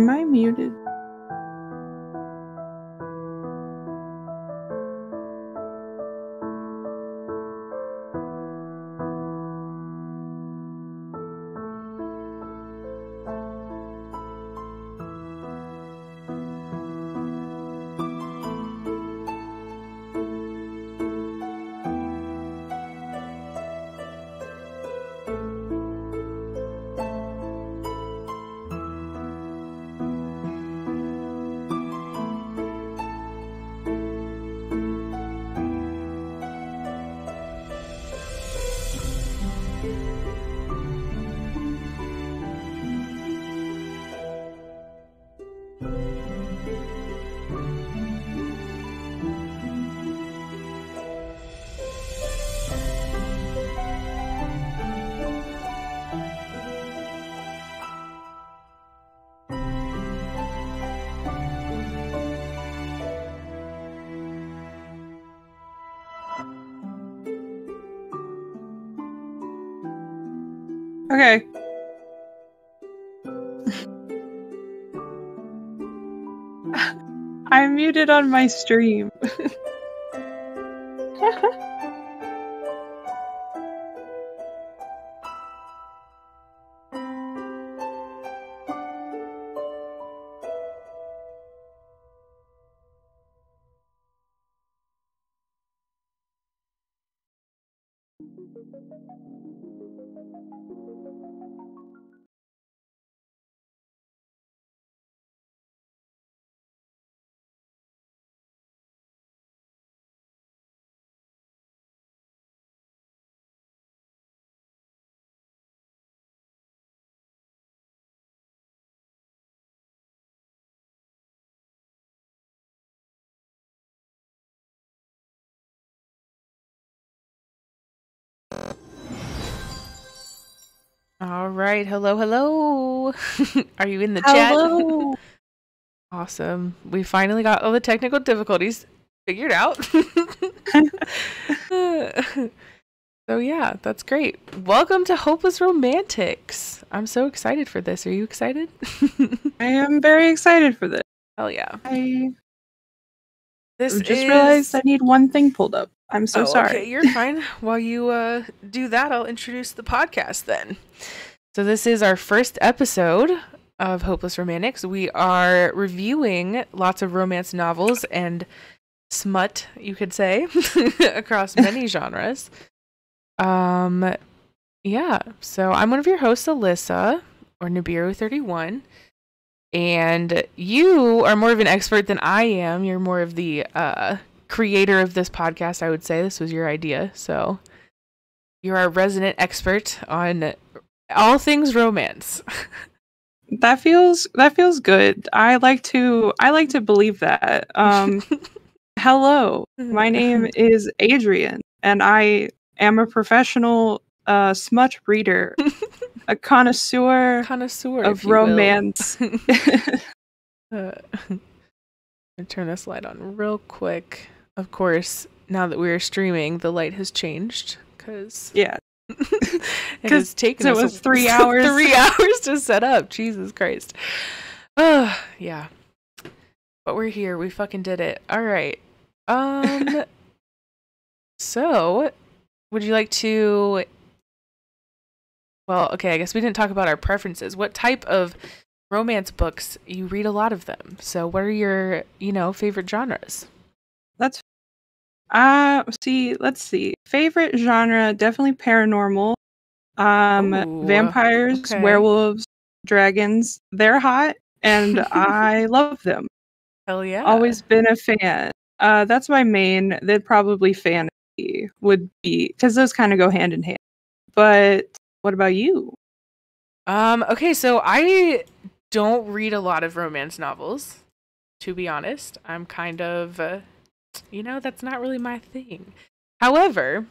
Am I muted? Okay. I'm muted on my stream. All right. Hello, hello. Are you in the Hello. chat? awesome. We finally got all the technical difficulties figured out. so, yeah, that's great. Welcome to Hopeless Romantics. I'm so excited for this. Are you excited? I am very excited for this. Hell yeah. I This just is... realized I need one thing pulled up. I'm so Oh, sorry. Okay, you're fine. While you uh, do that, I'll introduce the podcast then. So, this is our first episode of Hopeless Romantics. We are reviewing lots of romance novels and smut, you could say, across many genres. Um, yeah. So, I'm one of your hosts, Alyssa, or Nabiru31. And you are more of an expert than I am. You're more of the uh, creator of this podcast, I would say. This was your idea. So you're our resident expert on all things romance. that feels that feels good. I like to I like to believe that. Um hello. My name is Adrian and I am a professional uh smut reader, a connoisseur connoisseur of if you will. romance. Uh, turn this light on real quick. Of course, now that we're streaming, the light has changed because yeah. it has taken it us was three hours. three hours to set up. Jesus Christ. Uh, yeah. But we're here. We fucking did it. All right. Um. so, would you like to? Well, okay. I guess we didn't talk about our preferences. What type of romance books you read? A lot of them. So, what are your, you know, favorite genres? That's uh see, let's see. Favorite genre, definitely paranormal. Um Ooh, vampires, okay. werewolves, dragons. They're hot and I love them. Hell yeah. Always been a fan. Uh that's my main. Then probably fantasy would be because those kind of go hand in hand. But what about you? Um, okay, so I don't read a lot of romance novels, to be honest. I'm kind of, uh, you know, that's not really my thing. However,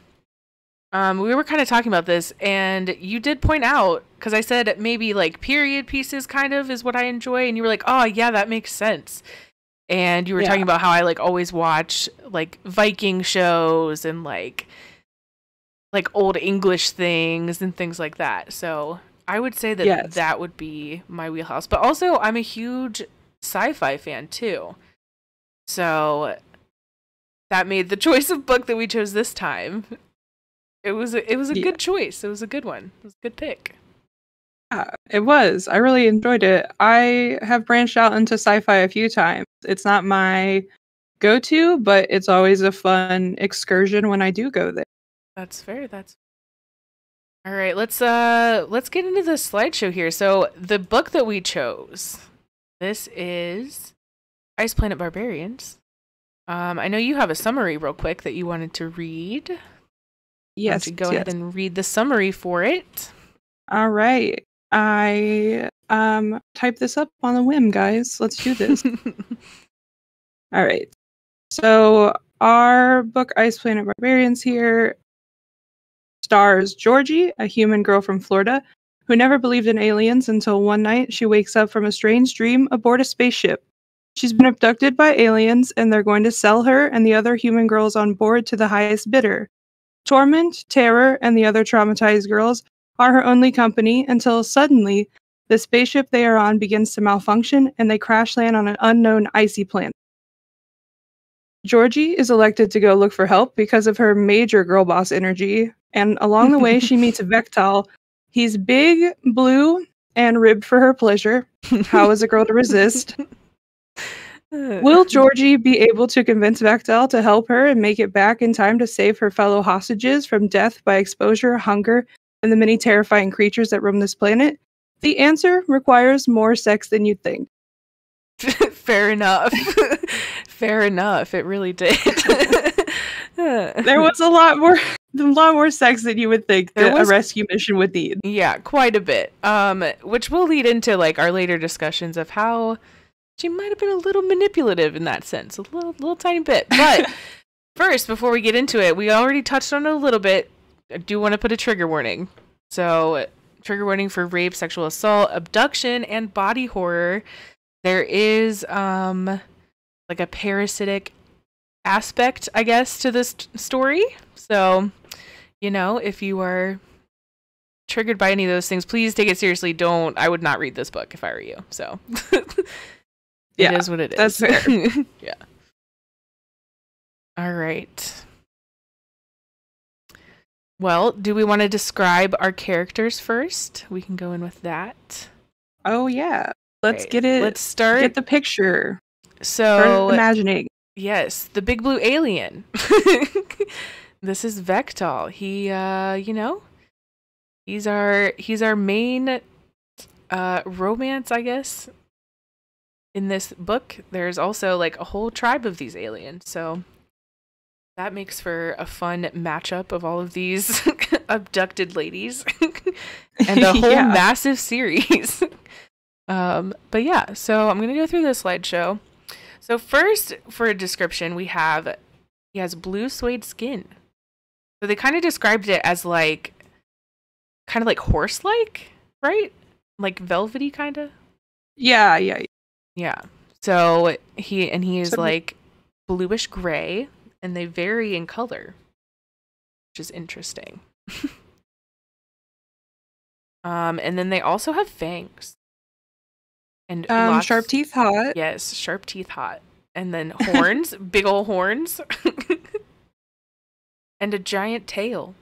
um, we were kind of talking about this, and you did point out, because I said maybe like period pieces kind of is what I enjoy, and you were like, oh, yeah, that makes sense. And you were Yeah. talking about how I like always watch like Viking shows and like like old English things and things like that. So I would say that Yes. that would be my wheelhouse. But also, I'm a huge sci-fi fan too. So that made the choice of book that we chose this time. It was a, it was a Yeah. good choice. It was a good one. It was a good pick. Yeah, it was. I really enjoyed it. I have branched out into sci-fi a few times. It's not my go-to, but it's always a fun excursion when I do go there. That's fair. That's all right. Let's uh let's get into the slideshow here. So the book that we chose, this is Ice Planet Barbarians. Um, I know you have a summary real quick that you wanted to read. Yes, go yes. ahead and read the summary for it. All right. I um typed this up on a whim, guys. Let's do this. All right. So our book Ice Planet Barbarians here stars Georgie, a human girl from Florida, who never believed in aliens until one night she wakes up from a strange dream aboard a spaceship. She's been abducted by aliens and they're going to sell her and the other human girls on board to the highest bidder. Torment, Terror, and the other traumatized girls are her only company until suddenly the spaceship they are on begins to malfunction and they crash land on an unknown icy planet. Georgie is elected to go look for help because of her major girl boss energy, and along the way she meets Vektal. He's big, blue, and ribbed for her pleasure. How is a girl to resist? Will Georgie be able to convince Vektal to help her and make it back in time to save her fellow hostages from death by exposure, hunger, and the many terrifying creatures that roam this planet? The answer requires more sex than you'd think. Fair enough. Fair enough. It really did. There was a lot more, a lot more sex than you would think that was- a rescue mission would need. Yeah, quite a bit. Um, which will lead into like our later discussions of how she might have been a little manipulative in that sense, a little, little tiny bit. But first, before we get into it, we already touched on it a little bit. I do want to put a trigger warning. So, trigger warning for rape, sexual assault, abduction, and body horror. There is um like a parasitic aspect, I guess, to this story. So, you know, if you are triggered by any of those things, please take it seriously. Don't. I would not read this book if I were you. So, Yeah, it is what it is. that's yeah. All right. Well, do we want to describe our characters first? We can go in with that. Oh yeah, let's Right, get it. Let's start. get the picture. so, imagining. Yes, the big blue alien. this is Vektal. He uh, you know, he's our he's our main uh romance, I guess. In this book, there's also like a whole tribe of these aliens. So that makes for a fun matchup of all of these abducted ladies and a whole Yeah. massive series. um, but yeah, so I'm gonna go through this slideshow. So first, for a description, we have he has blue suede skin. So they kind of described it as like, kind of like horse-like, right? Like velvety, kind of. Yeah, yeah. Yeah. So he and he is like bluish gray, and they vary in color, which is interesting. um, and then they also have fangs. And Um, lots- sharp teeth, hot. Yes, sharp teeth, hot, and then horns, big ol' horns, and a giant tail.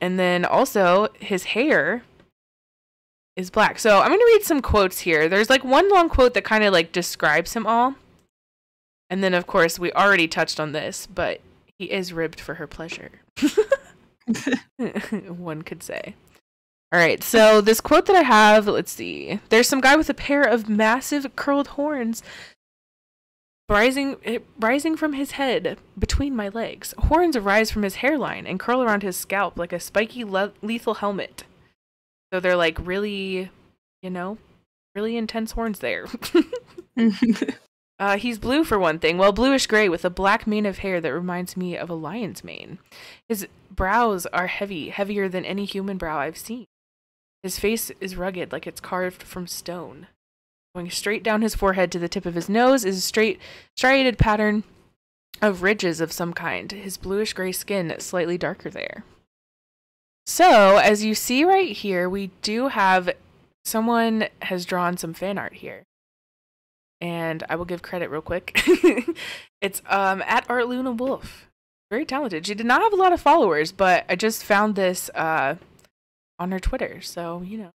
And then also his hair is black. So I'm going to read some quotes here. There's like one long quote that kind of like describes him all. And then of course we already touched on this, but he is ribbed for her pleasure. one could say. All right, so this quote that I have, let's see. There's some guy with a pair of massive curled horns rising eh, rising from his head between my legs. Horns arise from his hairline and curl around his scalp like a spiky le- lethal helmet. So they're like really, you know, really intense horns there. Uh, he's blue for one thing. Well, bluish gray with a black mane of hair that reminds me of a lion's mane. His brows are heavy, heavier than any human brow I've seen. His face is rugged, like it's carved from stone. Going straight down his forehead to the tip of his nose is a straight, striated pattern of ridges of some kind. His bluish gray skin slightly darker there. So, as you see right here, we do have someone has drawn some fan art here. And I will give credit real quick. it's um at Art Luna Wolf. Very talented. She did not have a lot of followers, but I just found this uh on her Twitter. So, you know,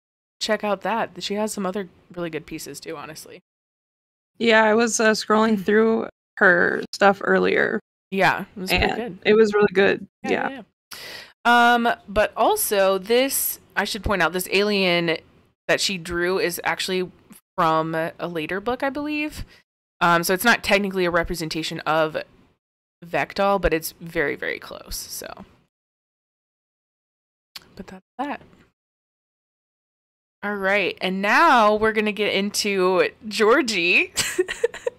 check out that. She has some other really good pieces too, honestly. Yeah, I was uh, scrolling through her stuff earlier. Yeah, it was and good. It was really good. Yeah. yeah. yeah. Um, but also this I should point out this alien that she drew is actually from a later book, I believe. Um, so it's not technically a representation of Vektal, but it's very, very close. So, but that's that. All right, and now we're gonna get into Georgie.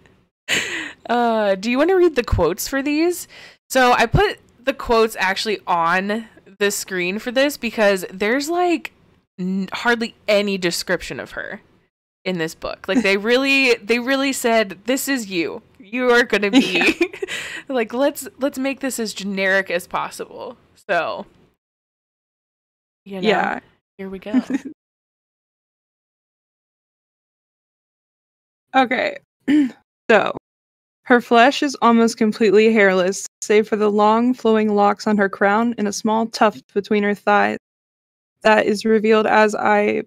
uh, do you want to read the quotes for these? So I put the quotes actually on the screen for this because there's like n- hardly any description of her in this book. Like they really they really said this is you. You are going to be like let's let's make this as generic as possible. So you know, Yeah. here we go. Okay. so, her flesh is almost completely hairless, save for the long, flowing locks on her crown and a small tuft between her thighs that is revealed as I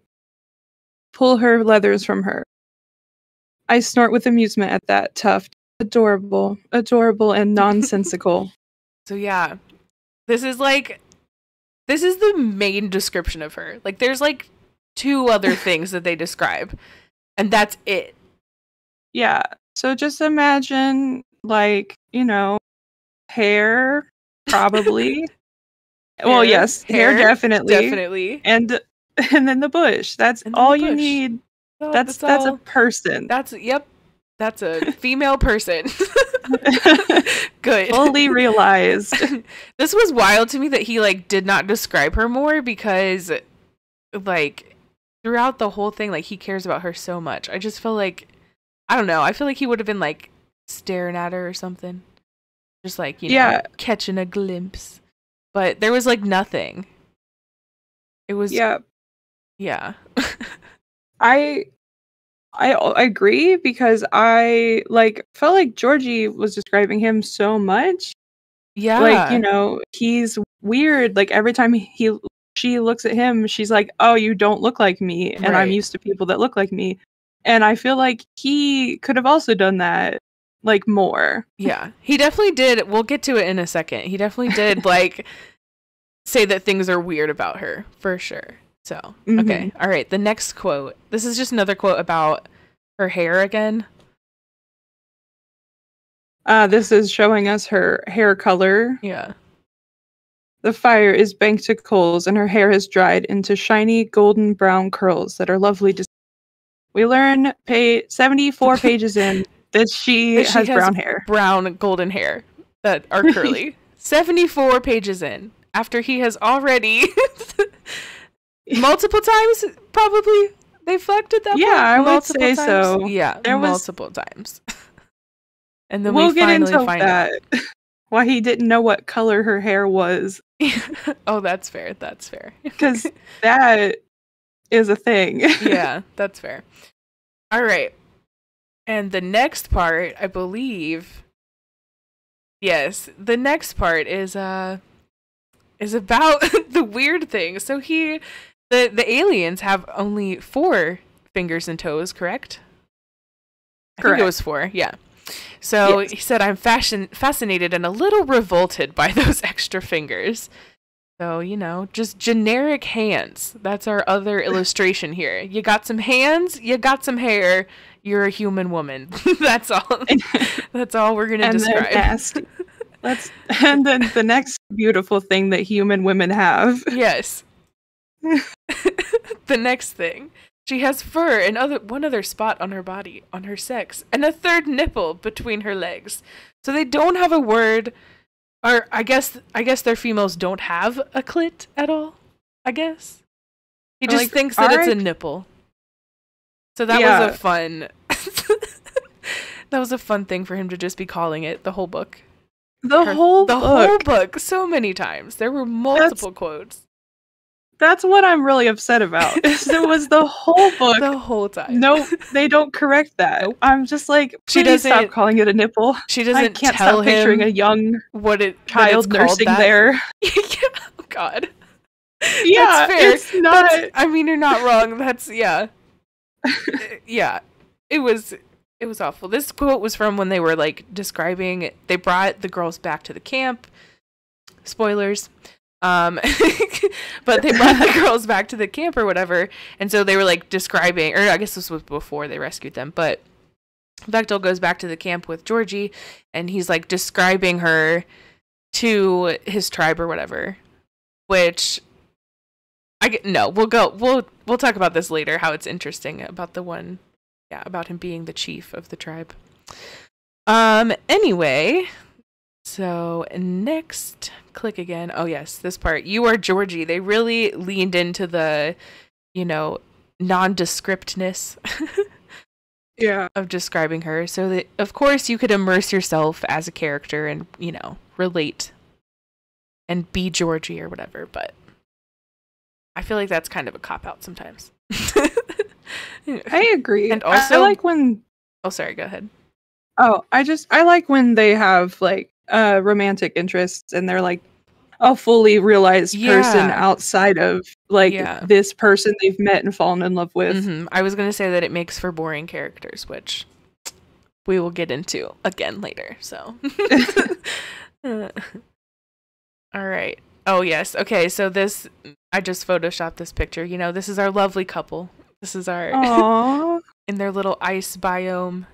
pull her leathers from her. I snort with amusement at that tuft. Adorable, adorable, and nonsensical. So yeah, this is like this is the main description of her. Like there's like two other things that they describe, and that's it. yeah. So just imagine, like, you know, hair, probably. well, yes, hair, hair, definitely. Definitely. and and then the bush. That's all the you need. Oh, so That's that's, a person. that's yep. That's a female person. Good. Fully realized. this was wild to me that he like did not describe her more because like throughout the whole thing like he cares about her so much. I just feel like I don't know. I feel like he would have been like staring at her or something. Just like, you know, Yeah. catching a glimpse. But there was like nothing. It was yeah, yeah. I I I agree because I like felt like Georgie was describing him so much. yeah. Like you know, he's weird. Like every time he she looks at him, she's like, "Oh, you don't look like me," and I'm used to people that look like me. And I feel like he could have also done that, like more. Yeah, he definitely did. We'll get to it in a second. He definitely did like say that things are weird about her for sure. So, okay. All right, the next quote. This is just another quote about her hair again. Uh, this is showing us her hair color. Yeah. The fire is banked to coals, and her hair has dried into shiny golden brown curls that are lovely to see. We learn pa- 74 pages in that she, That she has, has brown hair. Brown golden hair that are curly. 74 pages in after he has already multiple times probably they fucked at that Yeah, point. I would multiple say times? so. Yeah, There was- multiple times. and then we'll we get finally into find that. Why he didn't know what color her hair was, oh, that's fair. That's fair. because that is a thing. yeah, that's fair. All right. And the next part, I believe Yes, the next part is uh is about the weird thing. So he the the aliens have only 4 fingers and toes, correct? I think it was 4. Yeah. So Yes. he said I'm fashion fascinated and a little revolted by those extra fingers. So, you know, just generic hands. That's our other illustration here. You got some hands, you got some hair, you're a human woman. That's all. That's all we're going to describe. nasty. And then the next beautiful thing that human women have. Yes. the next thing. She has fur and other one other spot on her body, on her sex, and a third nipple between her legs. So they don't have a word or I guess I guess their females don't have a clit at all. I guess. He Or, just like, thinks that it's a nipple. So that Yeah. was a fun That was a fun thing for him to just be calling it the whole book. The Her- whole the book. whole book so many times. There were multiple quotes. That's what I'm really upset about. it was the whole book. the whole time. no, they don't correct that. Nope. I'm just like, She please stop calling it a nipple. she doesn't I can't tell stop picturing a young what it child nursing there. yeah. Oh God. Yeah, fair. it's not. That's- I mean, you're not wrong. That's yeah, Uh, yeah. It was it was awful. This quote was from when they were like describing. They brought the girls back to the camp. Spoilers. Um, but they brought the girls back to the camp or whatever, and so they were like describing, or I guess this was before they rescued them, but. Vektal goes back to the camp with Georgie, and he's like describing her to his tribe or whatever, which I get no. We'll go. We'll we'll talk about this later. How it's interesting about the one, yeah, about him being the chief of the tribe. Um. Anyway, so next, click again. Oh yes, this part. You are Georgie. They really leaned into the, you know, nondescriptness Yeah. of describing her, so that of course you could immerse yourself as a character and you know relate and be Georgie or whatever. But I feel like that's kind of a cop out sometimes. I agree. And also- I like when oh, sorry. Go ahead. Oh, I just I like when they have like uh romantic interests and they're like a fully realized person Yeah. outside of like Yeah. this person they've met and fallen in love with. Mhm. I was gonna say that it makes for boring characters, which we will get into again later. So, Uh, all right. Oh yes. Okay. So this, I just photoshopped this picture. You know, this is our lovely couple. This is our in their little ice biome.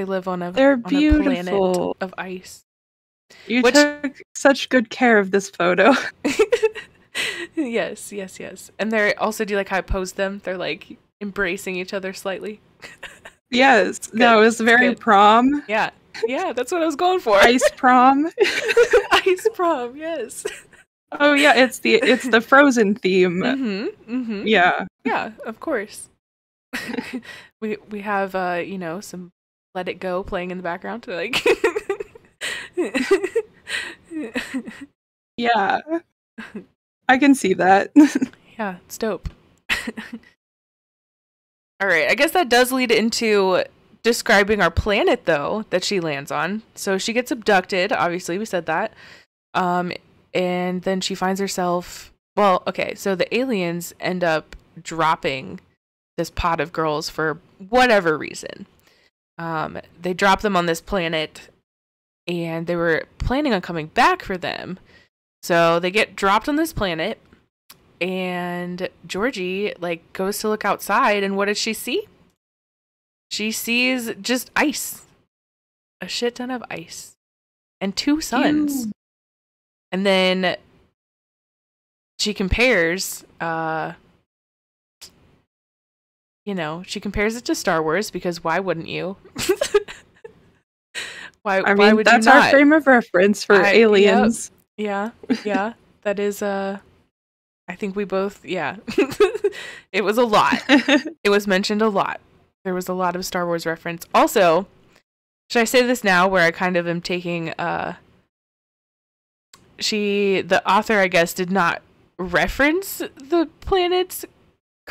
They live on a they're on a planet beautiful. of ice. You Which- took such good care of this photo. yes, yes, yes. And they're also do you like how I posed them? They're like embracing each other slightly. yes, no, it was very good. prom, Yeah. Yeah, that's what I was going for. ice prom. Ice prom, yes. oh yeah, it's the it's the Frozen theme. Mm-hmm. Mm-hmm. Yeah, Yeah, of course. we we have uh, you know, some Let It Go playing in the background to like yeah. I can see that. Yeah, it's dope. All right, I guess that does lead into describing our planet though that she lands on. So she gets abducted, obviously we said that. Um and then she finds herself well, okay, so the aliens end up dropping this pot of girls for whatever reason. Um they drop them on this planet and they were planning on coming back for them. So they get dropped on this planet and Georgie like goes to look outside and what does she see? She sees just ice. A shit ton of ice. And two suns. Ew. And then she compares uh you know, she compares it to Star Wars because why wouldn't you? why I why mean, would that's you not? our frame of reference for I- yep. aliens. Yeah, yeah. that is uh I think we both yeah. it was a lot. It was mentioned a lot. There was a lot of Star Wars reference. Also, should I say this now where I kind of am taking uh she the author I guess did not reference the planets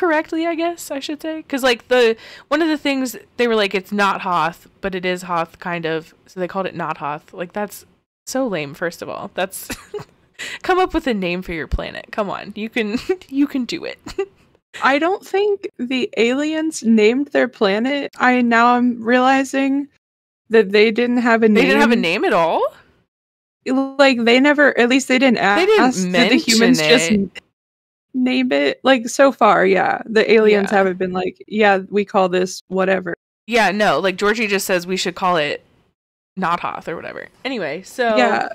correctly, I guess I should say. Cuz like the one of the things they were like it's not Hoth, but it is Hoth kind of. So they called it not Hoth. Like that's so lame first of all. That's come up with a name for your planet. Come on. You can you can do it. I don't think the aliens named their planet. I now I'm realizing that they didn't have a name. They didn't have a name at all? Like they never. At least they didn't ask. They didn't Did the humans mention just it. n- name it? Like so far, yeah. The aliens Yeah. haven't been like, yeah, we call this whatever. Yeah, no. Like Georgie just says we should call it not Hoth or whatever. Anyway, so Yeah,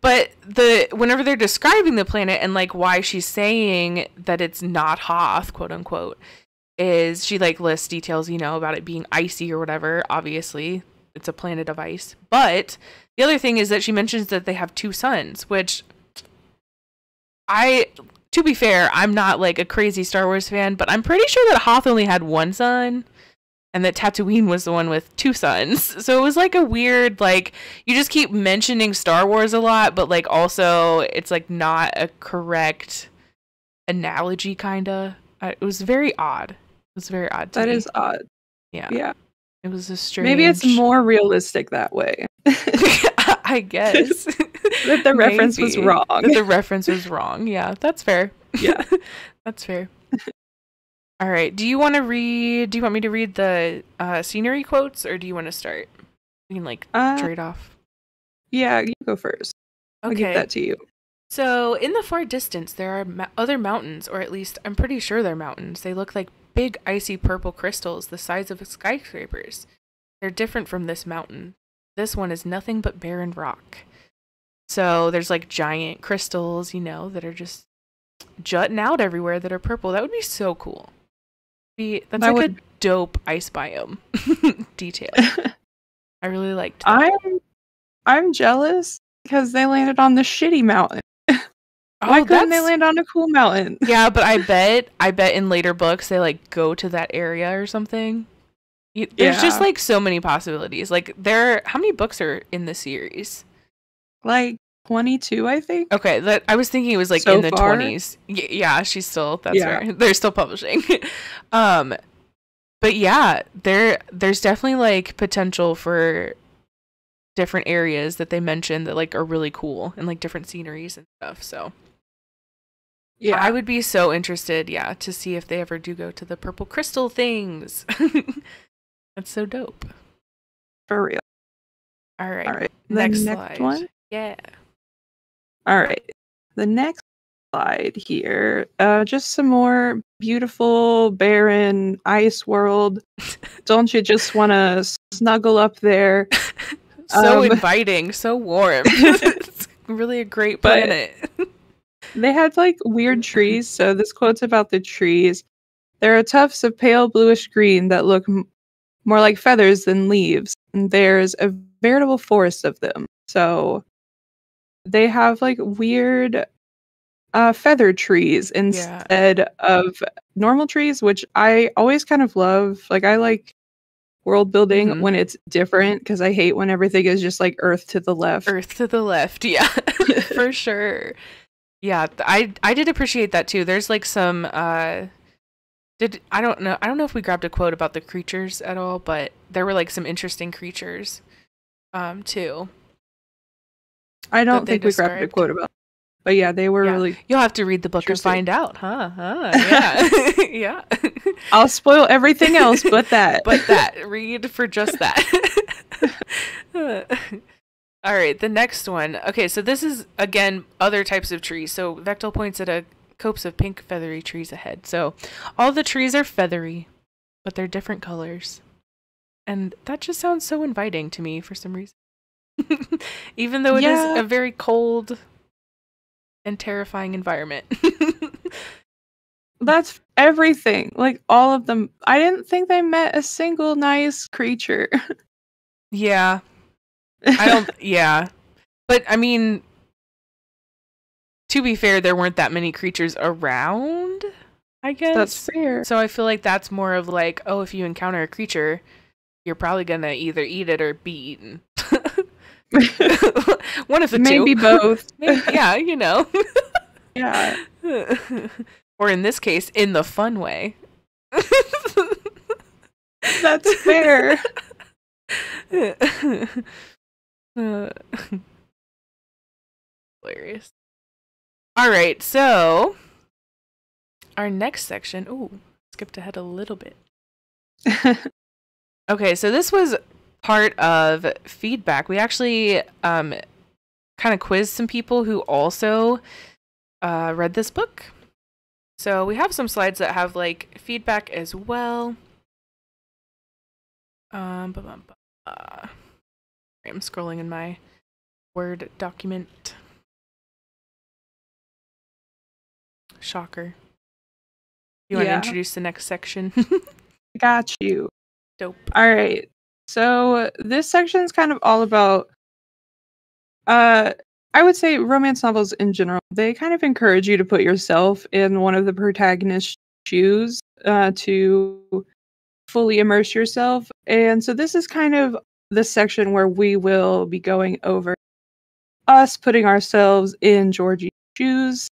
But the whenever they're describing the planet and like why she's saying that it's not Hoth, quote unquote, is she like lists details, you know, about it being icy or whatever. Obviously, it's a planet of ice. But the other thing is that she mentions that they have two suns, which I to be fair, I'm not like a crazy Star Wars fan, but I'm pretty sure that Hoth only had one son and that Tatooine was the one with two sons. So it was like a weird like you just keep mentioning Star Wars a lot, but like also it's like not a correct analogy kinda. It was very odd. It was very odd. To That me. is odd. yeah. Yeah. It was a strange. Maybe it's more realistic that way. I guess That the reference was wrong. That the reference was wrong. Yeah, that's fair. Yeah. that's fair. All right. Do you want to read? Do you want me to read the uh, scenery quotes, or do you want to start? We can like Uh, trade off. yeah, you go first. I'll give Okay. that to you. So in the far distance, there are mo- other mountains, or at least I'm pretty sure they're mountains. They look like big icy purple crystals the size of skyscrapers. They're different from this mountain. This one is nothing but barren rock. So there's like giant crystals, you know, that are just jutting out everywhere that are purple. That would be so cool. Be that's That like would- a dope ice biome detail. I really liked that. I'm I'm jealous because they landed on the shitty mountain. Why Oh, couldn't they land on a cool mountain? Yeah, but I bet I bet in later books they like go to that area or something. You, there's just like so many possibilities. Like there, how many books are in the series? Like 22, I think. Okay, that I was thinking it was like So in the far? twenties. Y- yeah, she's still. That's Yeah. right. They're still publishing. um, but yeah, there there's definitely like potential for different areas that they mentioned that like are really cool and like different sceneries and stuff. So Yeah, I would be so interested, yeah, to see if they ever do go to the purple crystal things. That's so dope. for real. All right. All right. The Next, next slide. one. Yeah. All right. The next slide here, uh, just some more beautiful, barren ice world. Don't you just want to snuggle up there? So Um, inviting, so warm. it's really a great But- planet. They had like weird trees. So this quote's about the trees. There are tufts of pale bluish green that look m- more like feathers than leaves. And there's a veritable forest of them. So they have like weird uh, feather trees instead of normal trees, which I always kind of love. Like I like world building Mhm. when it's different because I hate when everything is just like earth to the left. Earth to the left, yeah. For sure. Yeah, I I did appreciate that too. There's like some uh did I don't know I don't know if we grabbed a quote about the creatures at all, but there were like some interesting creatures um too. I don't think we grabbed a quote about, but yeah, they were Yeah. really. You'll have to read the book and find out, huh? Huh? Yeah. yeah. I'll spoil everything else but that. but that read for just that. All right, the next one. Okay, so this is again other types of trees. So Vektal points at a copse of pink feathery trees ahead. So all the trees are feathery, but they're different colors. And that just sounds so inviting to me for some reason. Even though it is Yeah. a very cold and terrifying environment. That's everything. Like all of them. I didn't think they met a single nice creature. yeah. I don't. yeah, but I mean, to be fair, there weren't that many creatures around. I guess That's fair. So I feel like that's more of like, oh, if you encounter a creature, you're probably gonna either eat it or be eaten. One of the Maybe two. both. Maybe- yeah, you know. Yeah. or in this case, in the fun way. That's fair. Uh, Hilarious. All right, so our next section. Ooh, skipped ahead a little bit. Okay, so this was part of feedback. We actually um, kind of quizzed some people who also uh, read this book. So we have some slides that have like feedback as well. Um, I'm scrolling in my Word document. Shocker. You want to introduce the next section? Got you. Dope. All right. So this section is kind of all about uh I would say romance novels in general. They kind of encourage you to put yourself in one of the protagonist's shoes uh to fully immerse yourself. And so this is kind of the section where we will be going over us putting ourselves in Georgie's shoes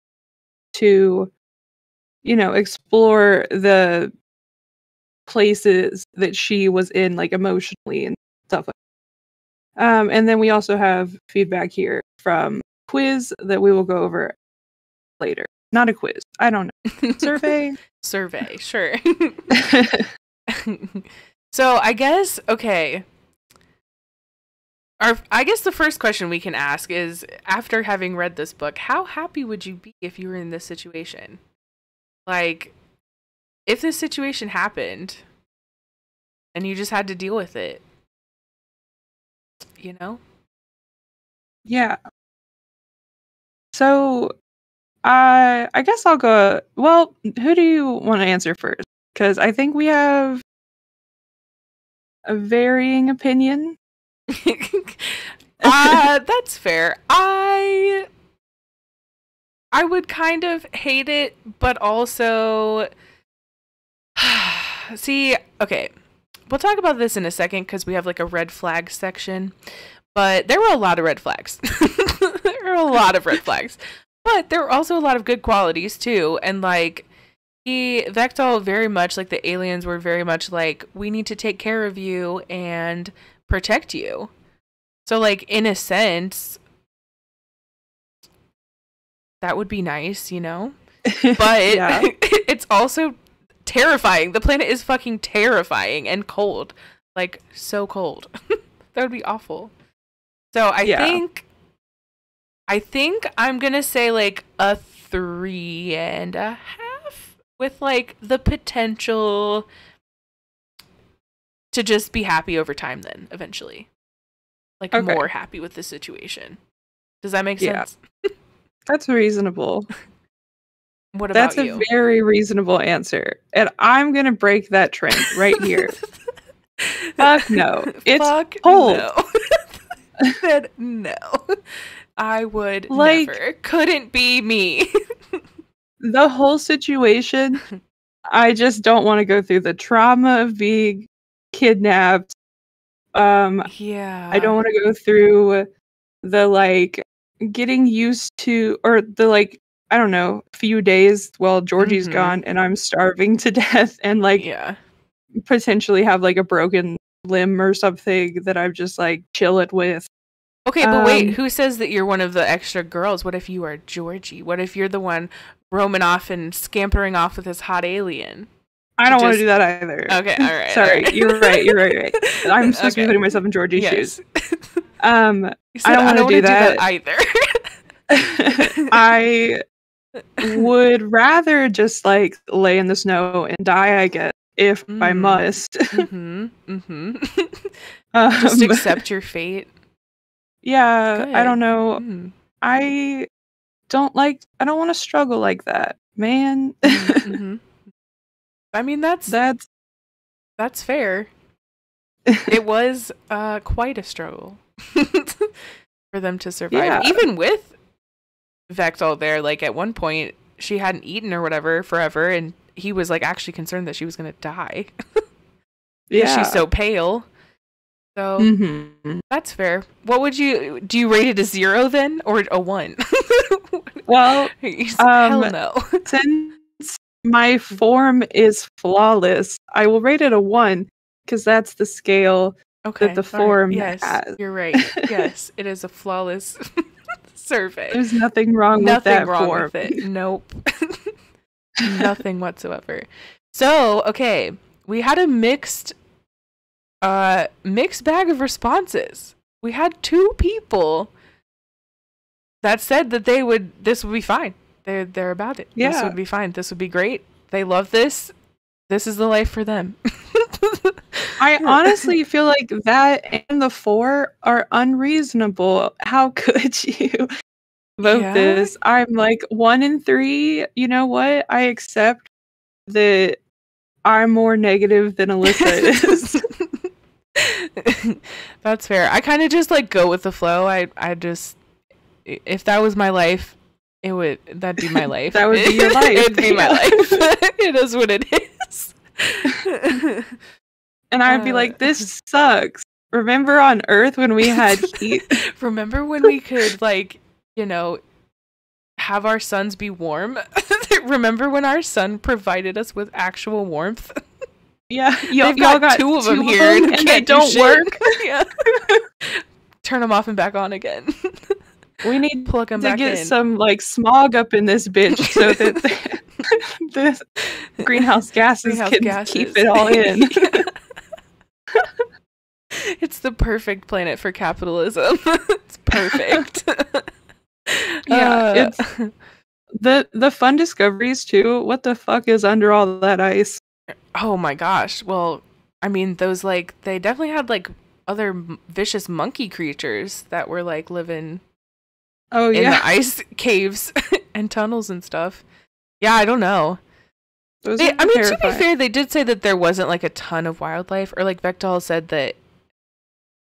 to you know, explore the places that she was in, like emotionally and stuff like that. Um, and then we also have feedback here from quiz that we will go over later. Not a quiz. I don't know. Survey. Survey, sure. so I guess okay. Our I guess the first question we can ask is after having read this book, how happy would you be if you were in this situation? Like if this situation happened and you just had to deal with it. You know? yeah. So I I guess I'll go well, who do you want to answer first? Cuz I think we have a varying opinion. uh, that's fair. I I would kind of hate it, but also see, okay. We'll talk about this in a second because we have like a red flag section. But there were a lot of red flags. there were a lot of red flags. But there were also a lot of good qualities too. And like he Vektal very much like the aliens were very much like, we need to take care of you and protect you. So like in a sense that would be nice, you know? But yeah. it's also terrifying. The planet is fucking terrifying and cold. Like so cold. that would be awful. So I Yeah. think I think I'm gonna say like a three and a half with like the potential to just be happy over time then eventually. Like Okay. more happy with the situation. Does that make Yeah. sense? That's reasonable. What about That's a you? very reasonable answer. And I'm going to break that trend right here. Fuck no. It's Fuck cold. No. Said no. I would Like- never. Couldn't be me. the whole situation, I just don't want to go through the trauma of being kidnapped. Um, yeah. I don't want to go through the like getting used to or the like I don't know, few days while Georgie's Mhm. gone and I'm starving to death and like Yeah. potentially have like a broken limb or something that I'm just like chill it with. Okay, but wait, Um, who says that you're one of the extra girls? What if you are Georgie? What if you're the one roaming off and scampering off with this hot alien? I don't want to do that either. Okay, all right. Sorry, all right. you're right, you're right, right. I'm supposed to be putting myself in Georgie's yes. shoes. Um said, don't wanna wanna do that." either. I would rather just like lay in the snow and die, I guess, if I Mm. must. mm-hmm. Mm-hmm. Um, Just accept your fate. yeah, I don't know. Mm. I don't like I don't want to struggle like that, man. Mhm. I mean that's That's that's fair. It was uh quite a struggle for them to survive. Yeah. Even with Vektal there, like at one point she hadn't eaten or whatever forever and he was like actually concerned that she was gonna die. yeah. She's so pale. So Mhm. that's fair. What would you do you rate it a zero then? Or a one? Well, said, Hell um, no. since my form is flawless, I will rate it a one because that's the scale. Okay. the all right. form Yes, has. you're right. Yes, it is a flawless survey. There's nothing wrong Nothing with that wrong form. with it. Nope. Nothing whatsoever. So, okay, we had a mixed uh mixed bag of responses. We had two people that said that they would this would be fine. They're they're about it. Yeah. This would be fine. This would be great. They love this. This is the life for them. I honestly feel like that and the four are unreasonable. How could you vote Yeah. this? I'm like one in three. You know what? I accept that I'm more negative than Alyssa is. That's fair. I kind of just like go with the flow. I I just if that was my life, it would that'd be my life. That would be your life, It'd be my life. it is what it is. and I'd be Uh. like, this sucks. Remember on Earth when we had heat? Remember when we could like, you know, have our suns be warm? remember when our sun provided us with actual warmth? Yeah, They've y'all, got, y'all got two of them two here and, and they do don't shit. work. yeah. Turn them off and back on again. We need Plug them to get in. some like smog up in this bitch so that the, the greenhouse gases Greenhouse can gases. keep it all in. it's the perfect planet for capitalism. it's perfect. Yeah, Uh, it's- the the fun discoveries too. What the fuck is under all that ice? oh my gosh. Well, I mean, those like they definitely had like other vicious monkey creatures that were like living Oh in yeah, the ice caves and tunnels and stuff. Yeah, I don't know. Those They, I mean, to be fair, they did say that there wasn't like a ton of wildlife, or like Vektal said that,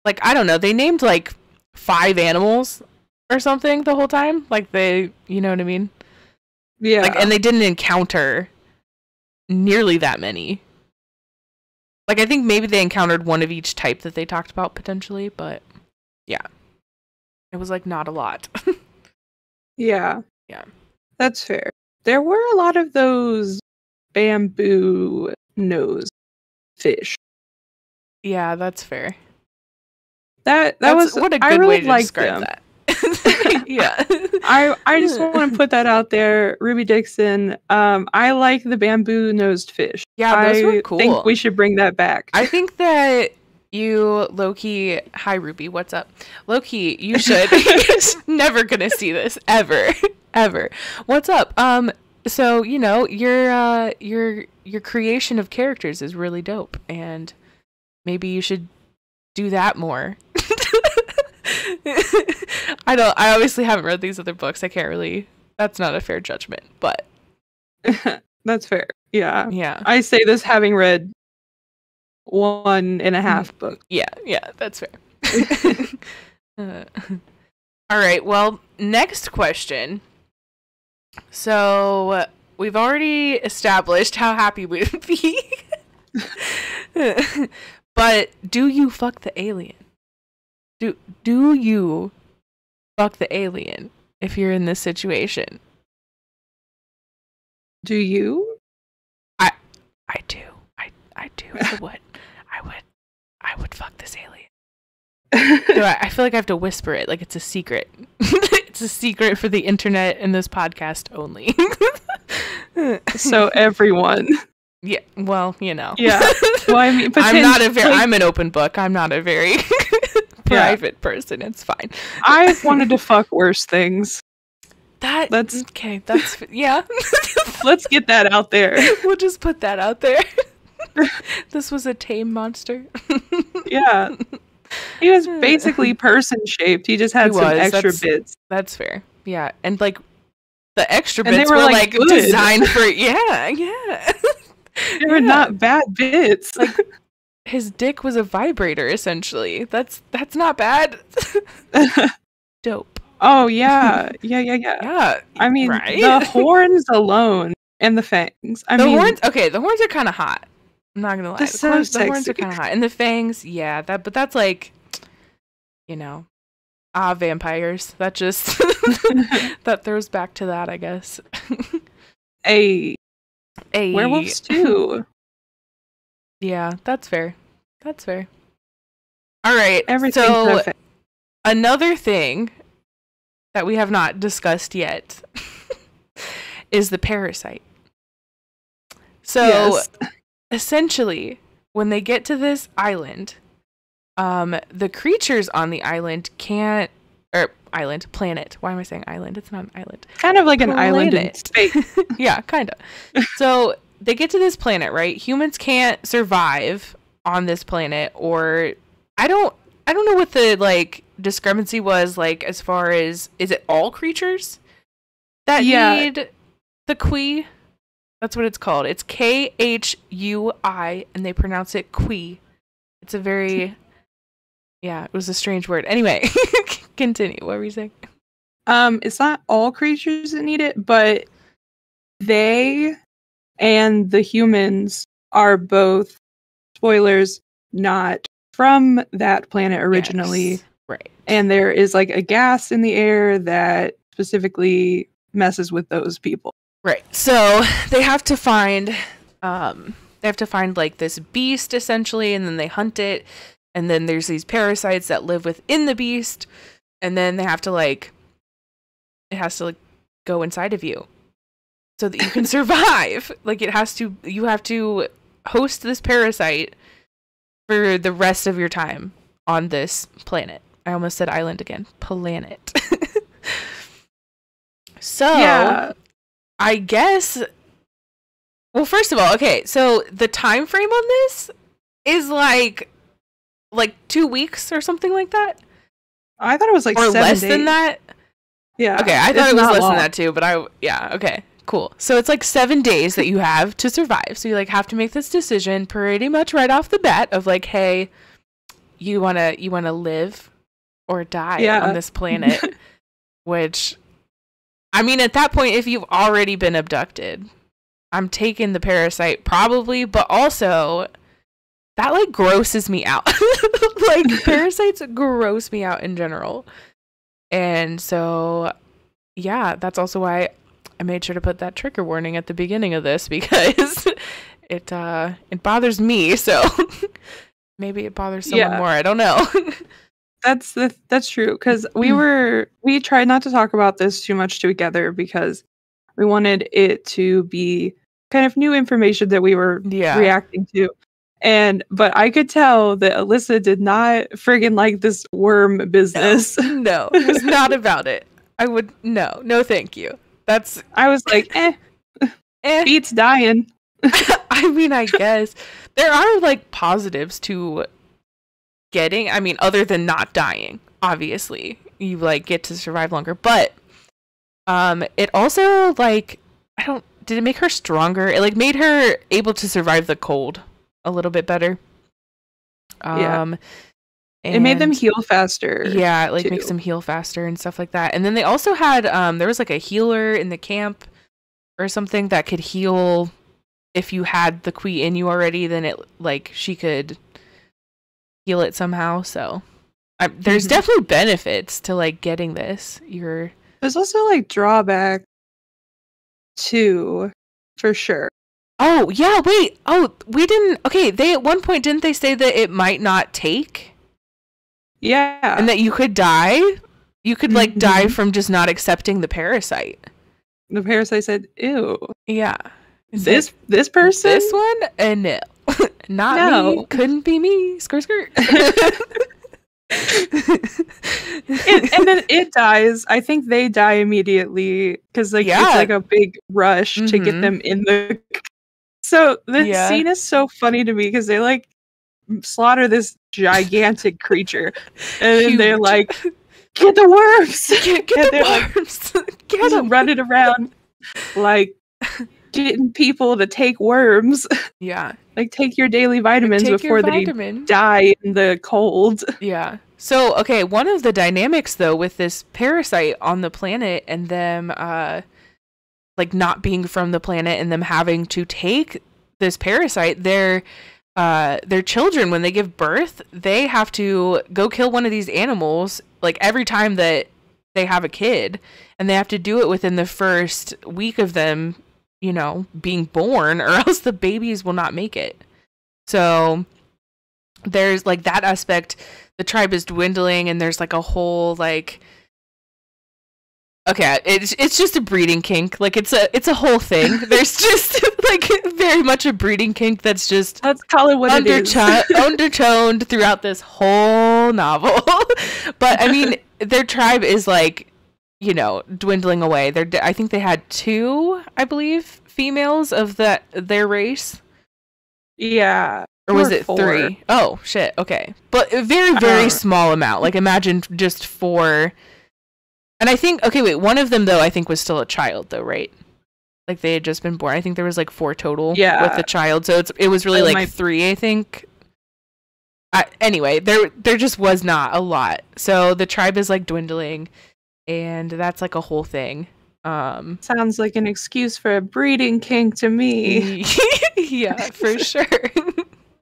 like I don't know, they named like five animals or something the whole time. Like they, you know what I mean? yeah, Like, and they didn't encounter nearly that many. Like I think maybe they encountered one of each type that they talked about potentially, but yeah, it was like not a lot. yeah, Yeah. That's fair. There were a lot of those bamboo nose fish. yeah, that's fair. That that That's was what a I good really way to describe them. that. yeah. I I just want to put that out there, Ruby Dixon. Um, I like the bamboo nosed fish. Yeah, those I were cool. think we should bring that back. I think that you, Loki, hi Ruby, what's up? Loki, you should. Never gonna see this ever, ever. What's up? Um, so you know your uh your your creation of characters is really dope, and maybe you should do that more. I don't. I obviously haven't read these other books. I can't really. That's not a fair judgment, but That's fair. Yeah. yeah. I say this having read one and a half books. Yeah, yeah, that's fair. Uh, all right, well, next question. So, we've already established how happy we would be. but do you fuck the alien? Do do you fuck the alien if you're in this situation? Do you? I I do. I I do. I would. I would. Fuck this alien. I, I feel like I have to whisper it, like it's a secret. it's a secret for the internet and this podcast only. So everyone. yeah, well, you know. Yeah. Well, I mean, I'm not a very. like, I'm an open book. I'm not a very private person. It's fine. I've wanted to fuck worse things. That That's- okay. That's yeah. Let's get that out there. we'll just put that out there. this was a tame monster. Yeah. He was basically person shaped. He just had He some was, extra that's- bits. That's fair. Yeah, and like the extra And they bits were, were, like, like, designed for yeah, yeah. They were Yeah. not bad bits. Like- His dick was a vibrator essentially. That's that's not bad. Dope. oh yeah. Yeah, yeah, yeah. Yeah. I mean right? the horns alone and the fangs. I the mean horns okay, the horns are kind of hot. I'm not to lie. The, so horns, the horns are kind of hot. And the fangs, yeah, that but that's like you know, ah vampires. That just that throws back to that, I guess. a A werewolves too. Yeah, that's fair. That's fair. All right. Everything's so fa- another thing that we have not discussed yet is the parasite. So Yes. Essentially, when they get to this island, um, the creatures on the island can't or island planet. Why am I saying island? It's not an island. kind of like an island in space. yeah, kind of. so they get to this planet, right? Humans can't survive on this planet, or I don't, I don't know what the like discrepancy was like as far as is it all creatures that Yeah. need the khui? That's what it's called. It's K H U I, and they pronounce it Kui. It's a very, yeah, it was a strange word. Anyway, continue. What were you saying? Um, it's not all creatures that need it, but they and the humans are both spoilers not from that planet originally. Yes, right. And there is like a gas in the air that specifically messes with those people. Right. So they have to find um they have to find like this beast essentially and then they hunt it and then there's these parasites that live within the beast and then they have to like it has to like go inside of you so that you can survive. like it has to you have to host this parasite for the rest of your time on this planet. I almost said island again. Planet. so Yeah. I guess well first of all, okay, so the time frame on this is like like 2 weeks or something like that I thought it was like or less days. than that. Yeah. Okay, I thought it was less long. than that too, but I yeah, okay. Cool. So it's like 7 days that you have to survive. So you like have to make this decision pretty much right off the bat of like, hey, you want to you want to live or die Yeah. on this planet, which I mean at that point if you've already been abducted, I'm taking the parasite probably, but also that like grosses me out. like parasites gross me out in general. And so yeah, that's also why I made sure to put that trigger warning at the beginning of this because it uh it bothers me, so maybe it bothers someone Yeah. more. I don't know. That's the that's true because we Mm. were we tried not to talk about this too much together because we wanted it to be kind of new information that we were yeah. reacting to. And but I could tell that Alyssa did not friggin' like this worm business. no, it was not about it. I would no, no thank you. That's I was like, eh, eh. beats dying. I mean, I guess there are like positives to getting. I mean, other than not dying, obviously, you like get to survive longer. But um, it also like I don't. Did it make her stronger? It like made her able to survive the cold a little bit better. Yeah. Um, It made them heal faster. yeah, it like makes them heal faster and stuff like that. And then they also had um there was like a healer in the camp or something that could heal if you had the khui in you already, then it like she could heal it somehow. So I, there's Mhm. definitely benefits to like getting this. You're There's also like drawback too, for sure. Oh, yeah, wait. Oh, we didn't Okay, they at one point didn't they say that it might not take Yeah. and that you could die? You could like die Mhm. from just not accepting the parasite. the parasite said, "Ew, Yeah. Is it- this this person." This one? Uh, no. Not me. No. Couldn't be me. Skirt skirt. and, and then it dies. I think they die immediately because like Yeah. it's like a big rush to get Mhm. them in the. So the Yeah. scene is so funny to me because they like slaughter this gigantic creature, and then they're like, "Get the worms!" get get the like- worms. get them. running around like getting people to take worms, Yeah. Like take your daily vitamins before they die in the cold. Yeah. So, okay, one of the dynamics though with this parasite on the planet and them uh like not being from the planet and them having to take this parasite, their uh their children when they give birth, they have to go kill one of these animals like every time that they have a kid and they have to do it within the first week of them, you know, being born or else the babies will not make it. So there's like that aspect the tribe is dwindling and there's like a whole like okay it's it's just a breeding kink like it's a it's a whole thing there's just like very much a breeding kink that's just Let's call it what it is. undertoned throughout this whole novel but i mean their tribe is like you know dwindling away they're i think they had two i believe females of that their race yeah. or was Or it four. three? Oh shit. Okay, but a very very don't- small amount. Like imagine just four. And I think okay, wait. One of them though, I think was still a child though, right? Like they had just been born. I think there was like four total Yeah. with the child. So it's it was really like might- three, I think. I, anyway, there there just was not a lot. So the tribe is like dwindling, and that's like a whole thing. Um, Sounds like an excuse for a breeding kink to me. yeah, for sure.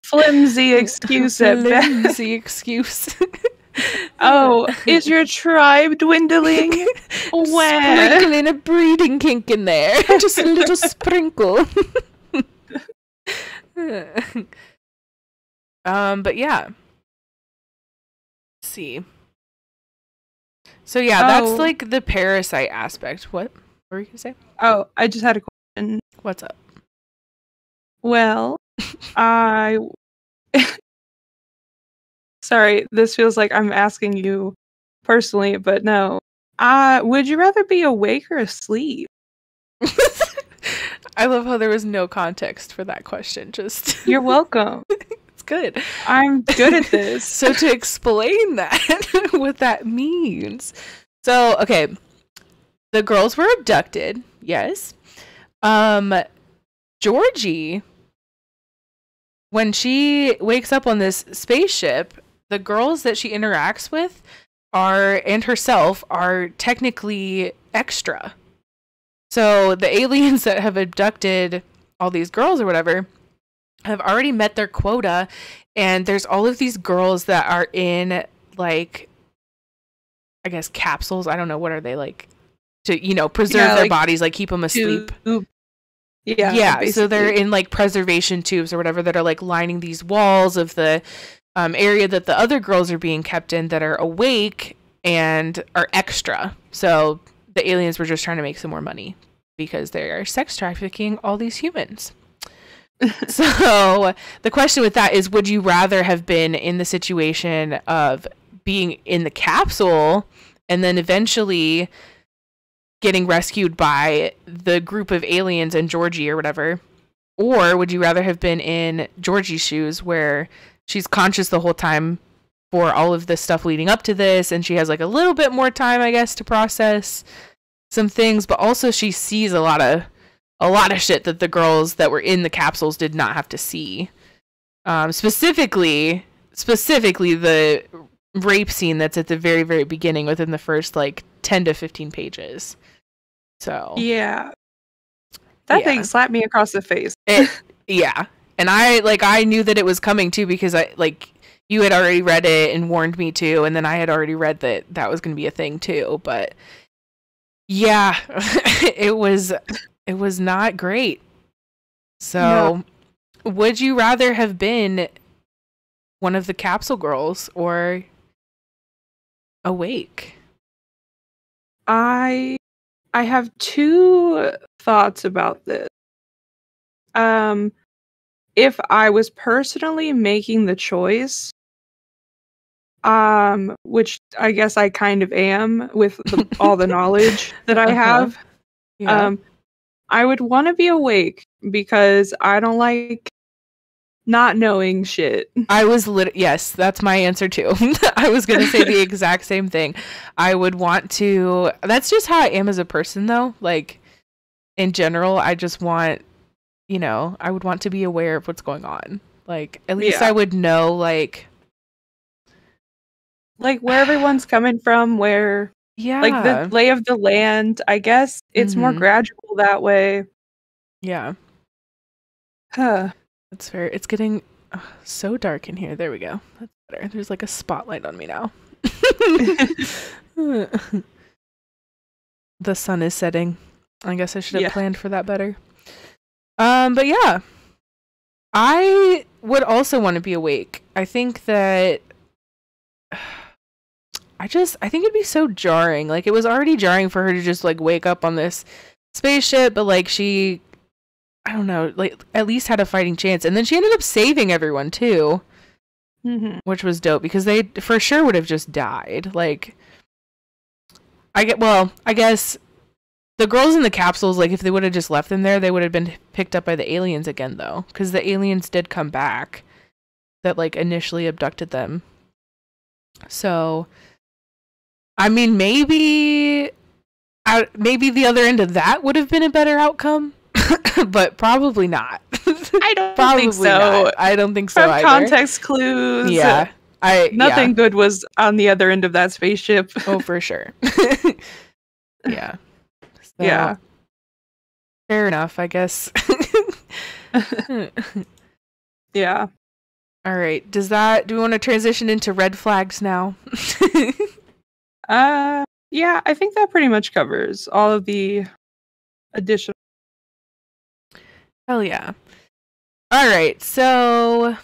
Flimsy excuse. Flimsy excuse. Oh, is your tribe dwindling? Where? Sprinkling a breeding kink in there. Just a little sprinkle. um, but yeah. Let's see. So yeah, that's Oh. like the parasite aspect. What? What were you gonna say? Oh, I just had a question. What's up? Well, I. Sorry, this feels like I'm asking you personally, but no. Uh, would you rather be awake or asleep? I love how there was no context for that question. Just You're welcome. Good. I'm good at this. So to explain that, what that means. So, okay. The girls were abducted, yes. Um Georgie when she wakes up on this spaceship, the girls that she interacts with are and herself are technically extra. So the aliens that have abducted all these girls or whatever have already met their quota and there's all of these girls that are in like I guess capsules. I don't know what are they like to you know preserve Yeah, their like bodies, like keep them asleep. Tube. Yeah. Yeah, so they're in like preservation tubes or whatever that are like lining these walls of the um, area that the other girls are being kept in that are awake and are extra. So the aliens were just trying to make some more money because they are sex trafficking all these humans. so the question with that is would you rather have been in the situation of being in the capsule and then eventually getting rescued by the group of aliens and Georgie or whatever? Or would you rather have been in Georgie's shoes where she's conscious the whole time for all of this stuff leading up to this and she has like a little bit more time I guess to process some things, but also she sees a lot of a lot of shit that the girls that were in the capsules did not have to see. Um, specifically, specifically the rape scene that's at the very, very beginning within the first like ten to fifteen pages. So Yeah. That Yeah. thing slapped me across the face. it, yeah, and I like I knew that it was coming too because I like you had already read it and warned me too, and then I had already read that that was going to be a thing too. But yeah, it was it was not great. So, would you rather have been one of the capsule girls or awake? I I have two thoughts about this. Um if I was personally making the choice um which I guess I kind of am with the, all the knowledge that I Uh-huh. have Yeah. um I would want to be awake because I don't like not knowing shit. I was lit. Yes, that's my answer too. I was gonna say the exact same thing. I would want to. That's just how I am as a person, though. Like in general, I just want, you know, I would want to be aware of what's going on. Like at least Yeah. I would know. Like Like where everyone's coming from, where yeah, like the lay of the land. I guess it's more Mhm. gradual that way. yeah. Huh. That's fair. It's getting uh, so dark in here. There we go. That's better. There's like a spotlight on me now. the sun is setting. I guess I should have Yeah. planned for that better. Um, but yeah. I would also want to be awake. I think that I just I think it'd be so jarring. Like it was already jarring for her to just like wake up on this spaceship, but like she I don't know, like at least had a fighting chance. And then she ended up saving everyone too Mhm. which was dope because they for sure would have just died. Like, I get well, I guess the girls in the capsules, like if they would have just left them there, they would have been picked up by the aliens again, though, because the aliens did come back that like initially abducted them. So, I mean, maybe, I, maybe the other end of that would have been a better outcome, but probably not. I don't probably think so. not. I don't think so From either. context clues, Yeah. I uh, nothing yeah. good was on the other end of that spaceship. Oh, for sure. yeah. So, Yeah. Fair enough, I guess. yeah. All right. Does that do we want to transition into red flags now? Uh, yeah, I think that pretty much covers all of the additional. Hell yeah. All right. So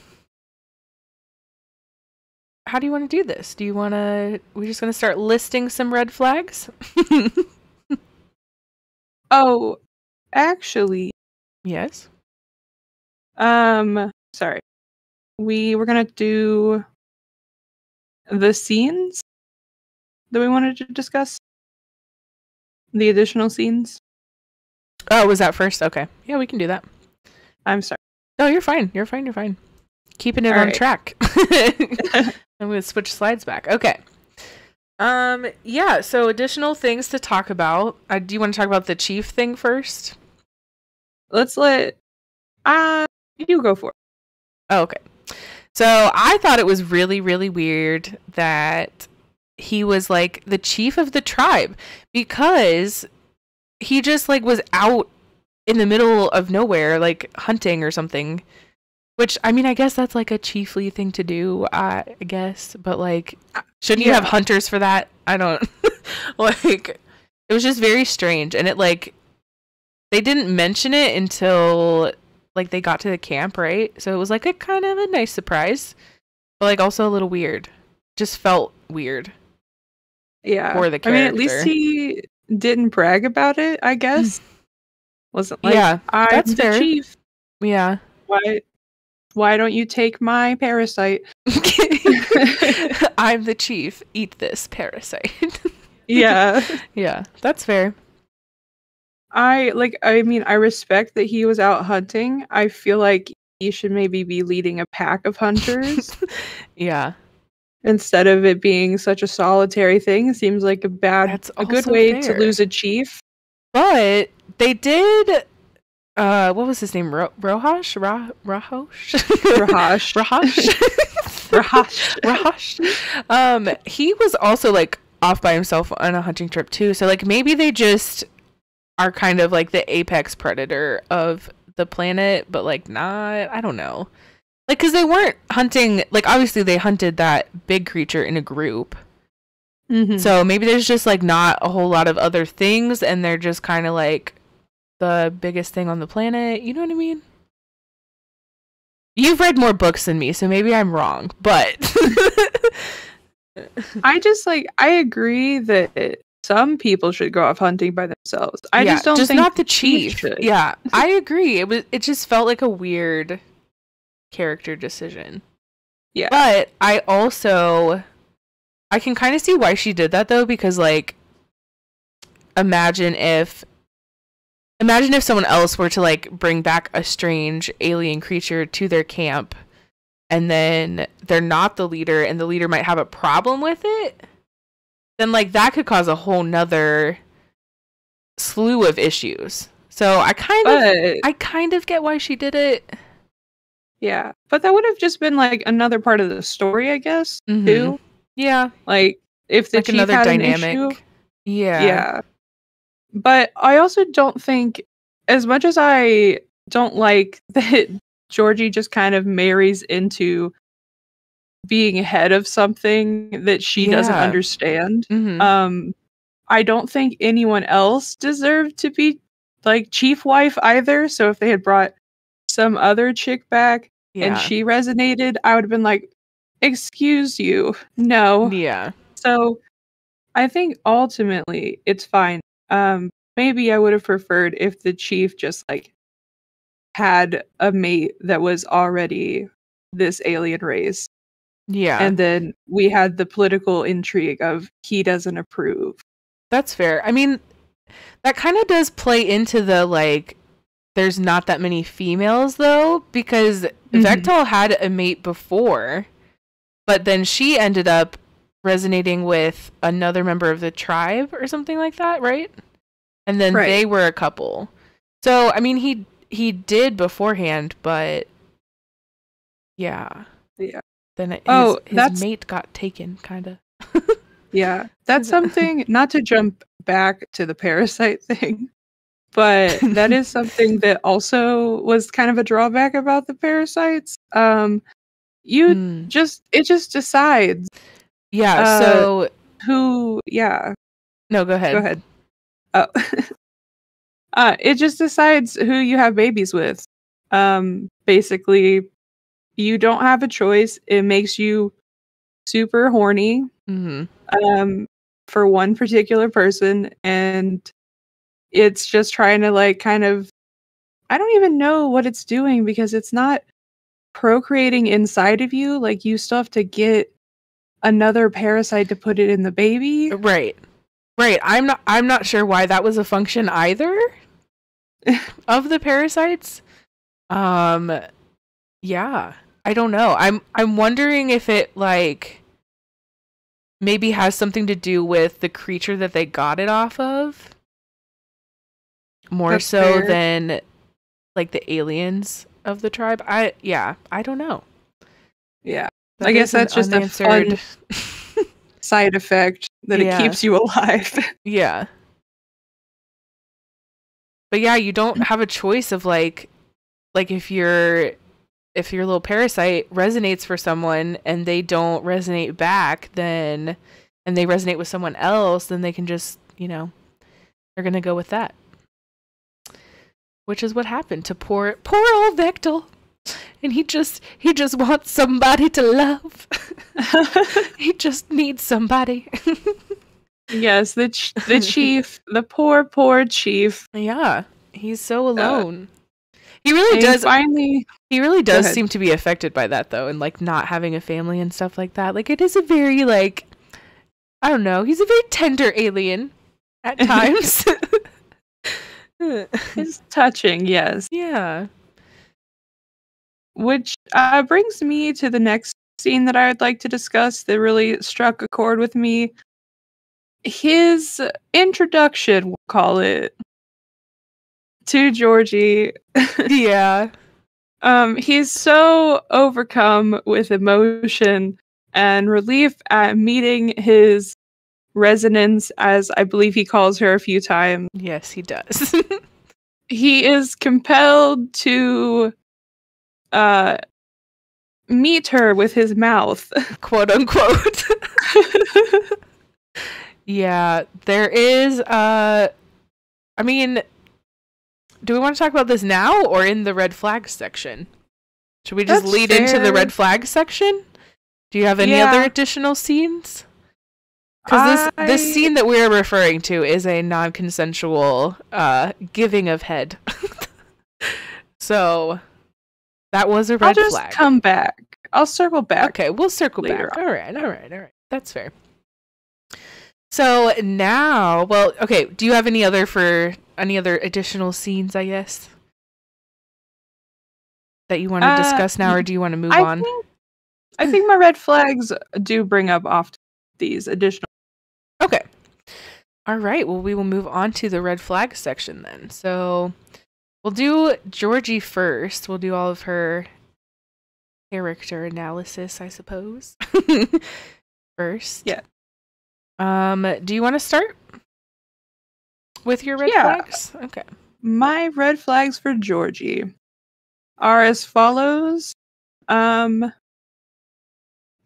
how do you want to do this? Do you want to we're just going to start listing some red flags? Oh, actually, yes. um, sorry. We were gonna do the scenes that we wanted to discuss. The additional scenes. Oh, was that first? Okay. Yeah, we can do that. I'm sorry. No, you're fine. You're fine. You're fine. Keeping it All on right. track. I'm gonna switch slides back. Okay. Um. Yeah. So additional things to talk about. Uh, do you want to talk about the chief thing first? Let's let uh you go for it. Oh, okay. So I thought it was really, really weird that he was like the chief of the tribe because he just like was out in the middle of nowhere, like hunting or something. Which I mean, I guess that's like a chiefly thing to do, uh, I guess. But like, shouldn't you have hunters for that? I don't like. It was just very strange, and it like they didn't mention it until like they got to the camp, right? So it was like a kind of a nice surprise, but like also a little weird. Just felt weird. Yeah. For the character. I mean, at least he didn't brag about it, I mm. guess. Wasn't like yeah, I'm that's the fair. chief. yeah. Why why don't you take my parasite? I'm the chief. Eat this parasite. yeah. yeah, that's fair. I like I mean I respect that he was out hunting. I feel like he should maybe be leading a pack of hunters Yeah, instead of it being such a solitary thing. Seems like a bad That's a good way to lose a chief. but they did. Uh, what was his name? Ro- Rohash? Ra- Rahosh? Rahash. Rahash. Rahash. Um, he was also like off by himself on a hunting trip too. So like maybe they just are kind of like the apex predator of the planet, but like not. I don't know. Like, cause they weren't hunting. Like, obviously they hunted that big creature in a group. Mhm. So maybe there's just like not a whole lot of other things, and they're just kind of like the biggest thing on the planet. You know what I mean? You've read more books than me, so maybe I'm wrong, but I just like I agree that some people should go off hunting by themselves. I Yeah, just don't think not the chief chief. Yeah, I agree. It was it just felt like a weird character decision. Yeah. But I also I can kind of see why she did that though because like imagine if imagine if someone else were to like bring back a strange alien creature to their camp and then they're not the leader and the leader might have a problem with it then like that could cause a whole nother slew of issues so i kind of i kind of get why she did it yeah, but that would have just been like another part of the story, I guess. Mhm. Too yeah like if the like chief another had an dynamic issue, yeah yeah. But I also don't think, as much as I don't like that Georgie just kind of marries into being head of something that she doesn't Yeah. understand. Mhm. Um, I don't think anyone else deserved to be like chief wife either. So if they had brought some other chick back yeah and she resonated, I would have been like, "Excuse you, no." yeah So I think ultimately it's fine. Um, maybe I would have preferred if the chief just like had a mate that was already this alien race, yeah and then we had the political intrigue of he doesn't approve. That's fair. I mean, that kind of does play into the like. There's not that many females though, because Mhm. Vektal had a mate before, but then she ended up resonating with another member of the tribe or something like that, right? And then Right. they were a couple. So I mean, he he did beforehand, but yeah, Yeah. Then his, Oh, his mate got taken, kind of. Yeah, that's something. not to jump back to the parasite thing, but that is something that also was kind of a drawback about the parasites. Um, You Mm. just it just decides Yeah. Uh, so who yeah, no, go ahead. go ahead. Oh. uh it just decides who you have babies with. Um basically you don't have a choice. It makes you super horny hmm um for one particular person and it's just trying to like kind of I don't even know what it's doing because it's not procreating inside of you like you still have to get another parasite to put it in the baby. Right. Right. I'm not I'm not sure why that was a function either of the parasites. Um yeah. I don't know. I'm I'm wondering if it like maybe has something to do with the creature that they got it off of. More That's so fair. than like the aliens of the tribe. I yeah, I don't know. Yeah. That I guess that's just a fun- Side effect that Yeah. it keeps you alive. Yeah. But yeah, you don't have a choice of like like if your if your little parasite resonates for someone and they don't resonate back, then and they resonate with someone else, then they can just, you know, they're going to go with that. Which is what happened to poor poor old Vektal. And he just he just wants somebody to love. he just needs somebody. yes, the ch- the chief, the poor poor chief. Yeah, he's so uh, alone. he really does. finally He really does seem to be affected by that, though, and like not having a family and stuff like that. Like it is a very like, I don't know. He's a very tender alien at times. it's touching, yes. yeah. Which uh, brings me to the next scene that I would like to discuss that really struck a chord with me. His introduction, we'll call it, to Georgie. Yeah. Um, he's so overcome with emotion and relief at meeting his resonance, as I believe he calls her a few times. Yes, he does. He is compelled to uh meet her with his mouth. Quote unquote. yeah, there is. Uh, I mean, do we want to talk about this now or in the red flag section? Should we just That's lead into the red flag section? Do you have any Yeah. other additional scenes? Because this this scene that we are referring to is a non-consensual uh, giving of head. so that was a I'll red just flag. come back. I'll circle back. Okay, we'll circle back. All right, all right, all right. That's fair. So now, well, okay. Do you have any other for any other additional scenes? I guess that you want to Uh, discuss now, or do you want to move I on? think I think my red flags do bring up off these additional Okay. All right. Well, we will move on to the red flag section then. So we'll do Georgie first. We'll do all of her character analysis, I suppose. first. Yeah. Um, do you want to start with your red Yeah. flags? Okay. My red flags for Georgie are as follows. Um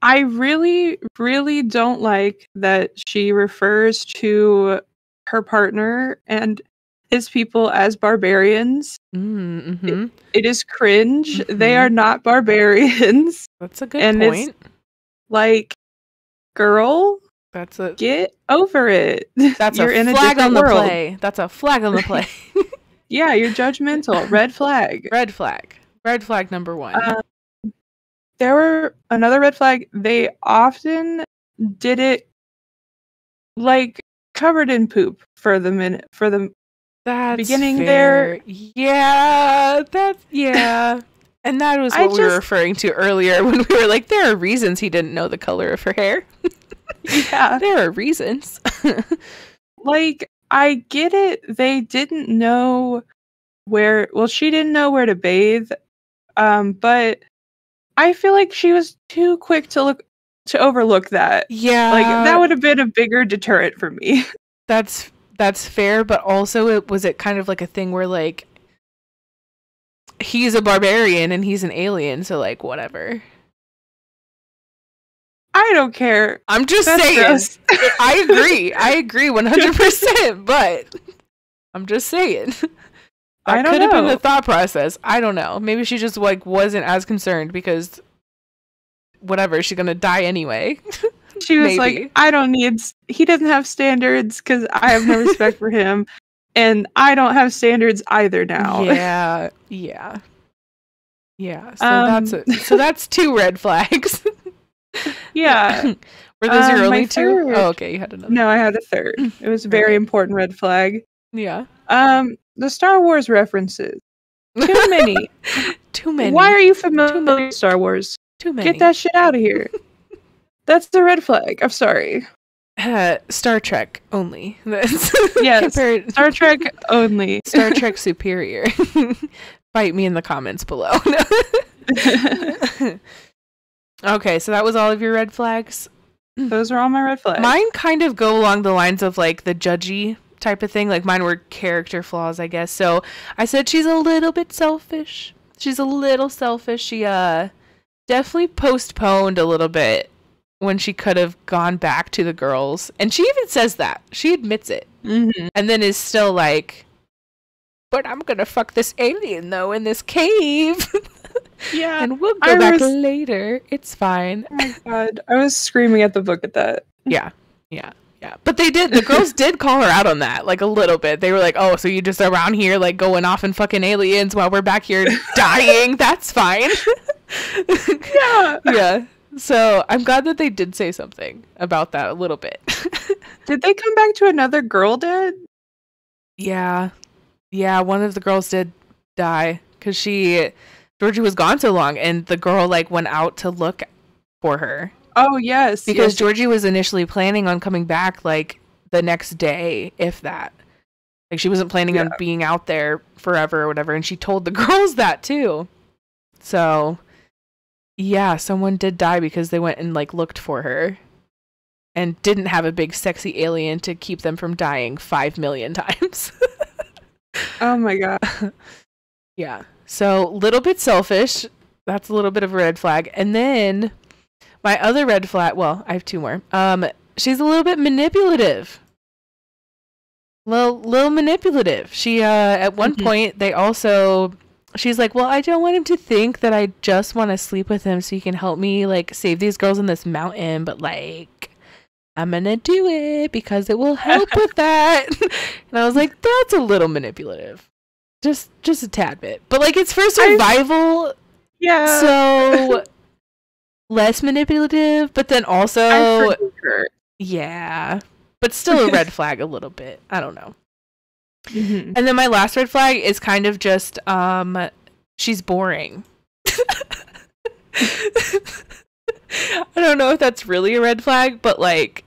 I really really don't like that she refers to her partner and his people as barbarians. Mm-hmm. It is cringe. They Mhm. are not barbarians. That's a good And it's- point. like girl, That's a get over it. that's you're a in a flag on the world. play. That's a flag on the play. Yeah, you're judgmental. Red flag. red flag. Red flag number one. Uh, there were another red flag. They often did it like covered in poop for the minute for the That's beginning fair. there- Yeah, that's yeah. And that was I what we were referring to earlier when we were like, there are reasons he didn't know the color of her hair. yeah there are reasons. like I get it. They didn't know where. Well, she didn't know where to bathe. Um, but I feel like she was too quick to look to overlook that. yeah, Like that would have been a bigger deterrent for me. that's that's fair, but also it was it kind of like a thing where like he's a barbarian and he's an alien, so like whatever. I don't care. I'm just That's saying. I agree. I agree 100%, but I'm just saying. That I don't could have been know. the thought process. I don't know. Maybe she just like wasn't as concerned because whatever, she's going to die anyway. She was Maybe. like, I don't need. He doesn't have standards because I have no respect for him, and I don't have standards either now. Yeah. Yeah. Yeah. So Um, that's it. So that's two red flags. yeah. Were those your Um, only two? third- Oh, okay. You had another. No, I had a third. It was a very important red flag. Yeah. Um, the Star Wars references. Too many. Too many. Why are you familiar with Star Wars? Too many. Get that shit out of here. That's the red flag. I'm sorry. Uh, Star Trek only. Yes, compared- Star Trek only. Star Trek Superior. Fight me in the comments below. okay, so that was all of your red flags. Those are all my red flags. Mine kind of go along the lines of like the judgy type of thing. Like mine were character flaws, I guess. So I said she's a little bit selfish. She's a little selfish. She uh definitely postponed a little bit when she could have gone back to the girls. And she even says that. She admits it. Mhm. And then is still like but I'm gonna fuck this alien though in this cave, Yeah. and we'll I go back was- later. It's fine. Oh my god. I was screaming at the book at that. Yeah, yeah, yeah. But they did. The girls did call her out on that, like a little bit. They were like, "Oh, so you just around here, like going off and fucking aliens while we're back here dying? That's fine." Yeah. yeah. So I'm glad that they did say something about that a little bit. Did they come back to another girl dead? yeah, yeah. One of the girls did die because she, Georgie was gone so long, and the girl like went out to look for her Oh yes. because yes. Georgie was initially planning on coming back like the next day, if that. Like she wasn't planning on being out there forever or whatever, and she told the girls that too. So, yeah, someone did die because they went and like looked for her, and didn't have a big sexy alien to keep them from dying five million times. Oh my god. Yeah. So little bit selfish. That's a little bit of a red flag. And then my other red flag, well, I have two more. Um she's a little bit manipulative. Little little manipulative. She uh at one Mhm. point they also she's like, "Well, I don't want him to think that I just want to sleep with him so he can help me like save these girls in this mountain, but like I'm going to do it because it will help with that." and I was like, "That's a little manipulative." just just a tad bit but like it's for survival Yeah. so less manipulative but then also yeah but still a red flag a little bit. I don't know. Mhm. and then my last red flag is kind of just um she's boring. I don't know if that's really a red flag but like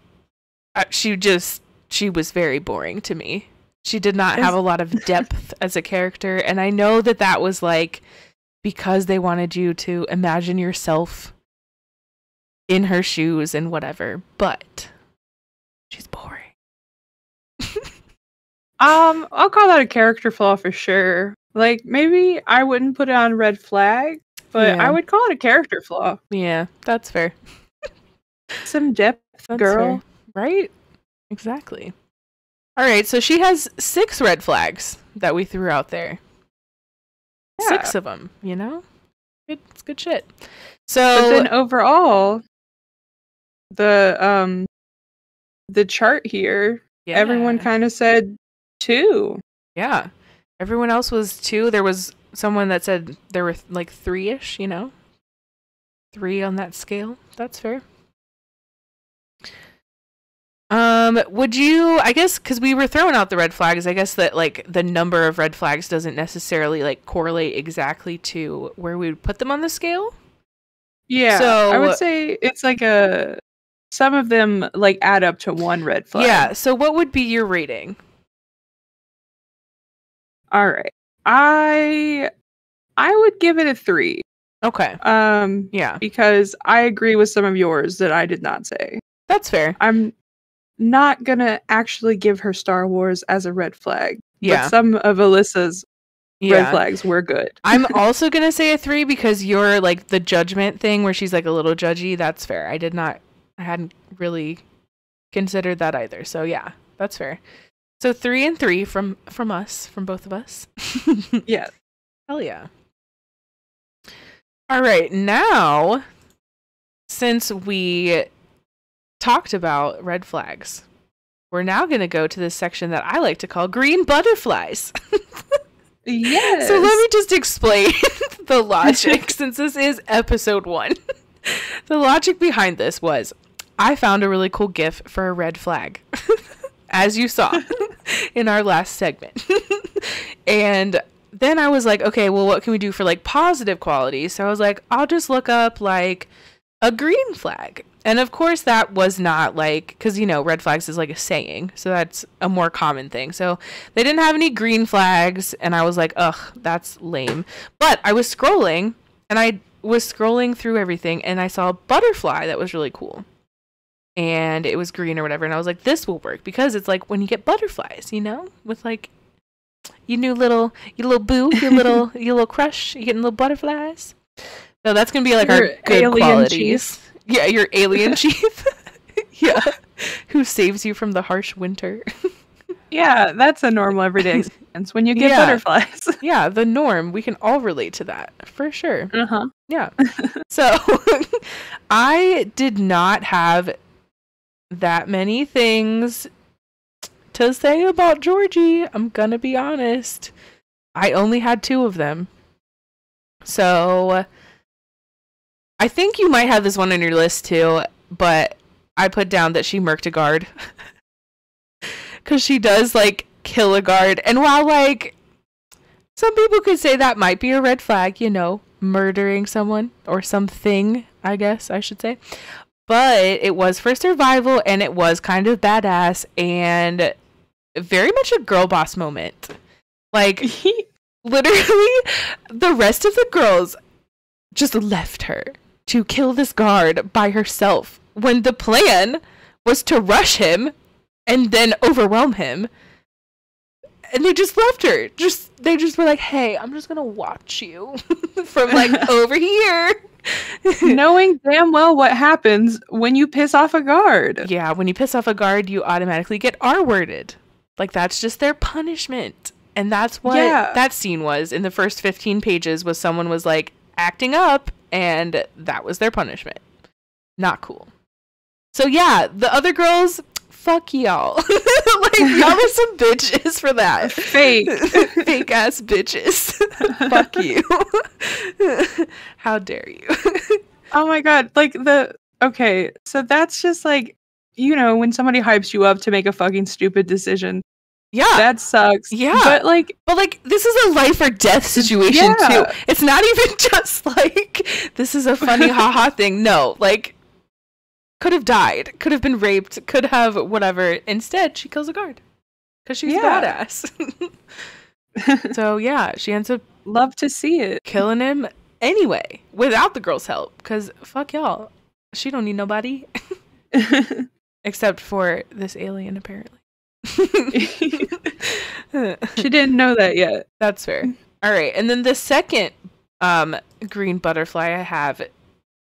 uh, she just she was very boring to me. She did not have a lot of depth as a character and i know that that was like because they wanted you to imagine yourself in her shoes and whatever but she's boring Um, I'll call that a character flaw for sure. Like maybe I wouldn't put it on red flag, but Yeah. I would call it a character flaw. yeah that's fair Some depth, That's girl. fair. Right? Exactly. All right, so she has six red flags that we threw out there. Yeah. Six of them, you know? Good, it's good shit. But So, then overall, the um, the chart here, yeah, everyone kind of said two. yeah. Everyone else was two. There was someone that said there were th- like three ish, you know? Three on that scale. That's fair. Um, would you, I guess, because we were throwing out the red flags, I guess that like the number of red flags doesn't necessarily like correlate exactly to where we would put them on the scale. Yeah, So- I would say it's like a. Some of them like add up to one red flag. Yeah. So what would be your rating? All right. I I would give it a three. Okay. Um, Yeah, because I agree with some of yours that I did not say. that's fair. I'm not gonna actually give her Star Wars as a red flag. Yeah. But some of Alyssa's yeah. red flags were good. I'm also gonna say a three because you're like the judgment thing where she's like a little judgy. That's fair. I did not I hadn't really considered that either. So yeah, that's fair. So three and three from from us, from both of us. Yeah. Hell yeah. All right, now since we talked about red flags, we're now going to go to this section that I like to call green butterflies. Yes. So let me just explain the logic since this is episode 1. the logic behind this was I found a really cool gif for a red flag. as you saw in our last segment. and then I was like, okay, well, what can we do for like positive qualities? So I was like, I'll just look up like a green flag. And of course, that was not like, because you know, red flags is like a saying. So that's a more common thing. So they didn't have any green flags. And I was like, ugh, that's lame. But I was scrolling and I was scrolling through everything and I saw a butterfly that was really cool. And it was green or whatever. And I was like, this will work because it's like when you get butterflies, you know, with like your new little, your little boo, your little, your little crush, you getting little butterflies. So that's gonna be like Your our good alien qualities. Yeah, your alien chief. yeah, who saves you from the harsh winter. Yeah, that's a normal everyday experience when you get Yeah. butterflies. yeah, the norm. We can all relate to that for sure. Uh huh. Yeah. so I did not have that many things to say about Georgie. I'm to be honest. I only had two of them. So I think you might have this one on your list too, but I put down that she murked a guard. Cuz she does like kill a guard. And while like some people could say that might be a red flag, you know, murdering someone or something, I guess I should say. But it was for survival and it was kind of badass and very much a girl boss moment. Like literally the rest of the girls just left her to kill this guard by herself when the plan was to rush him and then overwhelm him and they just left her. Just they just were like hey i'm just gonna watch you from like over here. Knowing damn well what happens when you piss off a guard. yeah when you piss off a guard you automatically get r-worded. Like that's just their punishment. And that's what Yeah. that scene was. In the first 15 pages was someone was like acting up and that was their punishment. Not cool. So yeah the other girls fuck y'all like y'all are some bitches for that Fake. fake ass bitches fuck you how dare you Oh my god. Like the okay, so that's just like you know, when somebody hypes you up to make a fucking stupid decision. yeah That sucks. Yeah. But like But like this is a life or death situation Yeah. too. It's not even just like this is a funny haha thing. No, like could have died, could have been raped, could have whatever. Instead, she kills a guard because she's Yeah. badass. so yeah, she ends up love to see it. killing him anyway without the girl's help. Cause fuck y'all, she don't need nobody except for this alien apparently. she didn't know that yet. That's fair. All right, and then the second um green butterfly I have,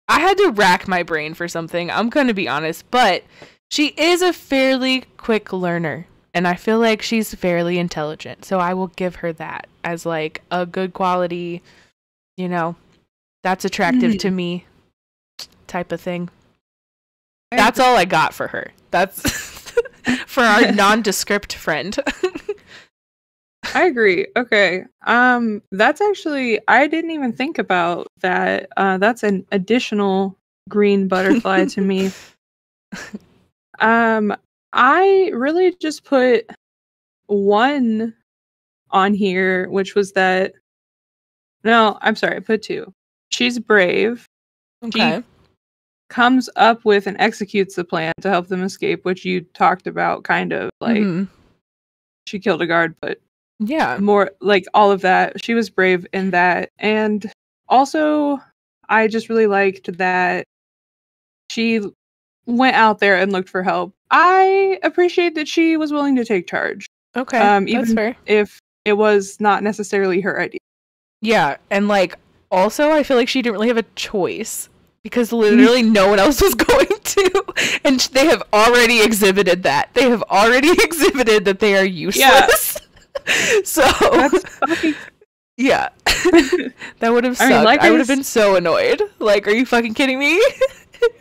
I had to rack my brain for something. I'm gonna be honest, but she is a fairly quick learner, and I feel like she's fairly intelligent. So I will give her that as like a good quality. You know, that's attractive Mhm. to me, type of thing. That's all I got for her. That's for our nondescript friend. I agree. Okay. Um that's actually I didn't even think about that. Uh that's an additional green butterfly to me. Um I really just put one on here which was that No, I'm sorry. I put two. She's brave, okay. comes up with and executes the plan to help them escape, which you talked about kind of like Mhm. she killed a guard but Yeah. more like all of that. She was brave in that. And also, I just really liked that she went out there and looked for help. I appreciate that she was willing to take charge, Okay. Um, that's even- fair. if it was not necessarily her idea. Yeah, and like also I feel like she didn't really have a choice because literally no one else was going to and they have already exhibited that they have already exhibited that they are useless so fucking yeah that would have I sucked mean, like i I would have been so annoyed like are you fucking kidding me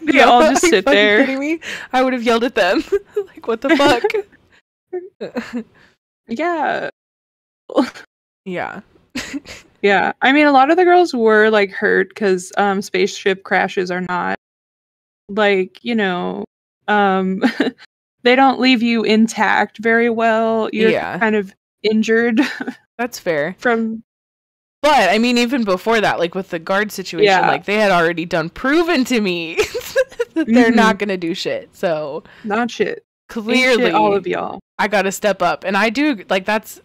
They all just Are you sit there. kidding me? i would have yelled at them like what the fuck yeah. yeah Yeah. I mean a lot of the girls were like hurt because um spaceship crashes are not like, you know, um they don't leave you intact very well. You're Yeah. kind of injured that's fair from But I mean, even before that, like with the guard situation, Yeah. like they had already done proven to me that they're Mhm. not gonna do shit. So not shit. Clearly, shit, all of y'all. I gotta step up, and I do. Like that's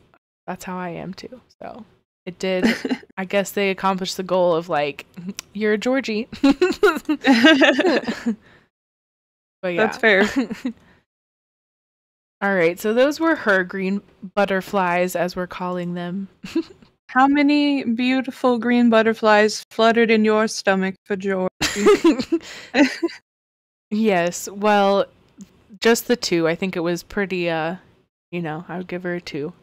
that's how I am too. So it did. I guess they accomplished the goal of like you're a Georgie. but yeah, That's fair. All right, so those were her green butterflies, as we're calling them. How many beautiful green butterflies fluttered in your stomach for joy? yes, well, just the two. I think it was pretty. Uh, you know, I would give her a two.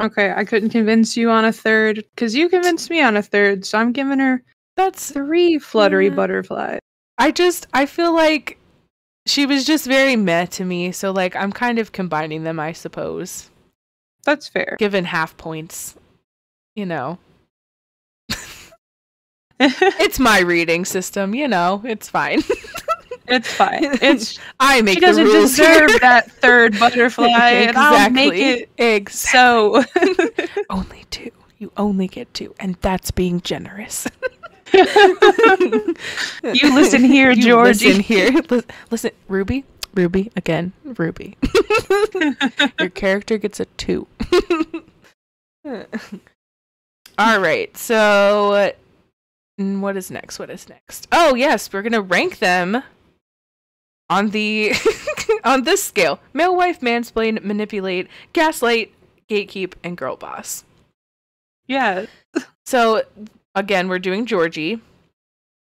Okay, I couldn't convince you on a third because you convinced me on a third, so I'm giving her That's. three fluttery Yeah. butterflies. I just. I feel like she was just very meh to me. So like, I'm kind of combining them, I suppose. That's fair. Given half points, you know, it's my reading system. You know, it's fine. It's fine. It's I make she the doesn't deserve here. that third butterfly, and I'll make it Exactly. so. only two. You only get two, and that's being generous. You listen here, You Georgie. Listen here. Lis- Listen, Ruby. Ruby again. Ruby. Your character gets a two. All right. So, mm, what is next? What is next? Oh yes, we're gonna rank them on the on this scale: male, wife, mansplain, manipulate, gaslight, gatekeep, and girl boss. yeah, So again, we're doing Georgie.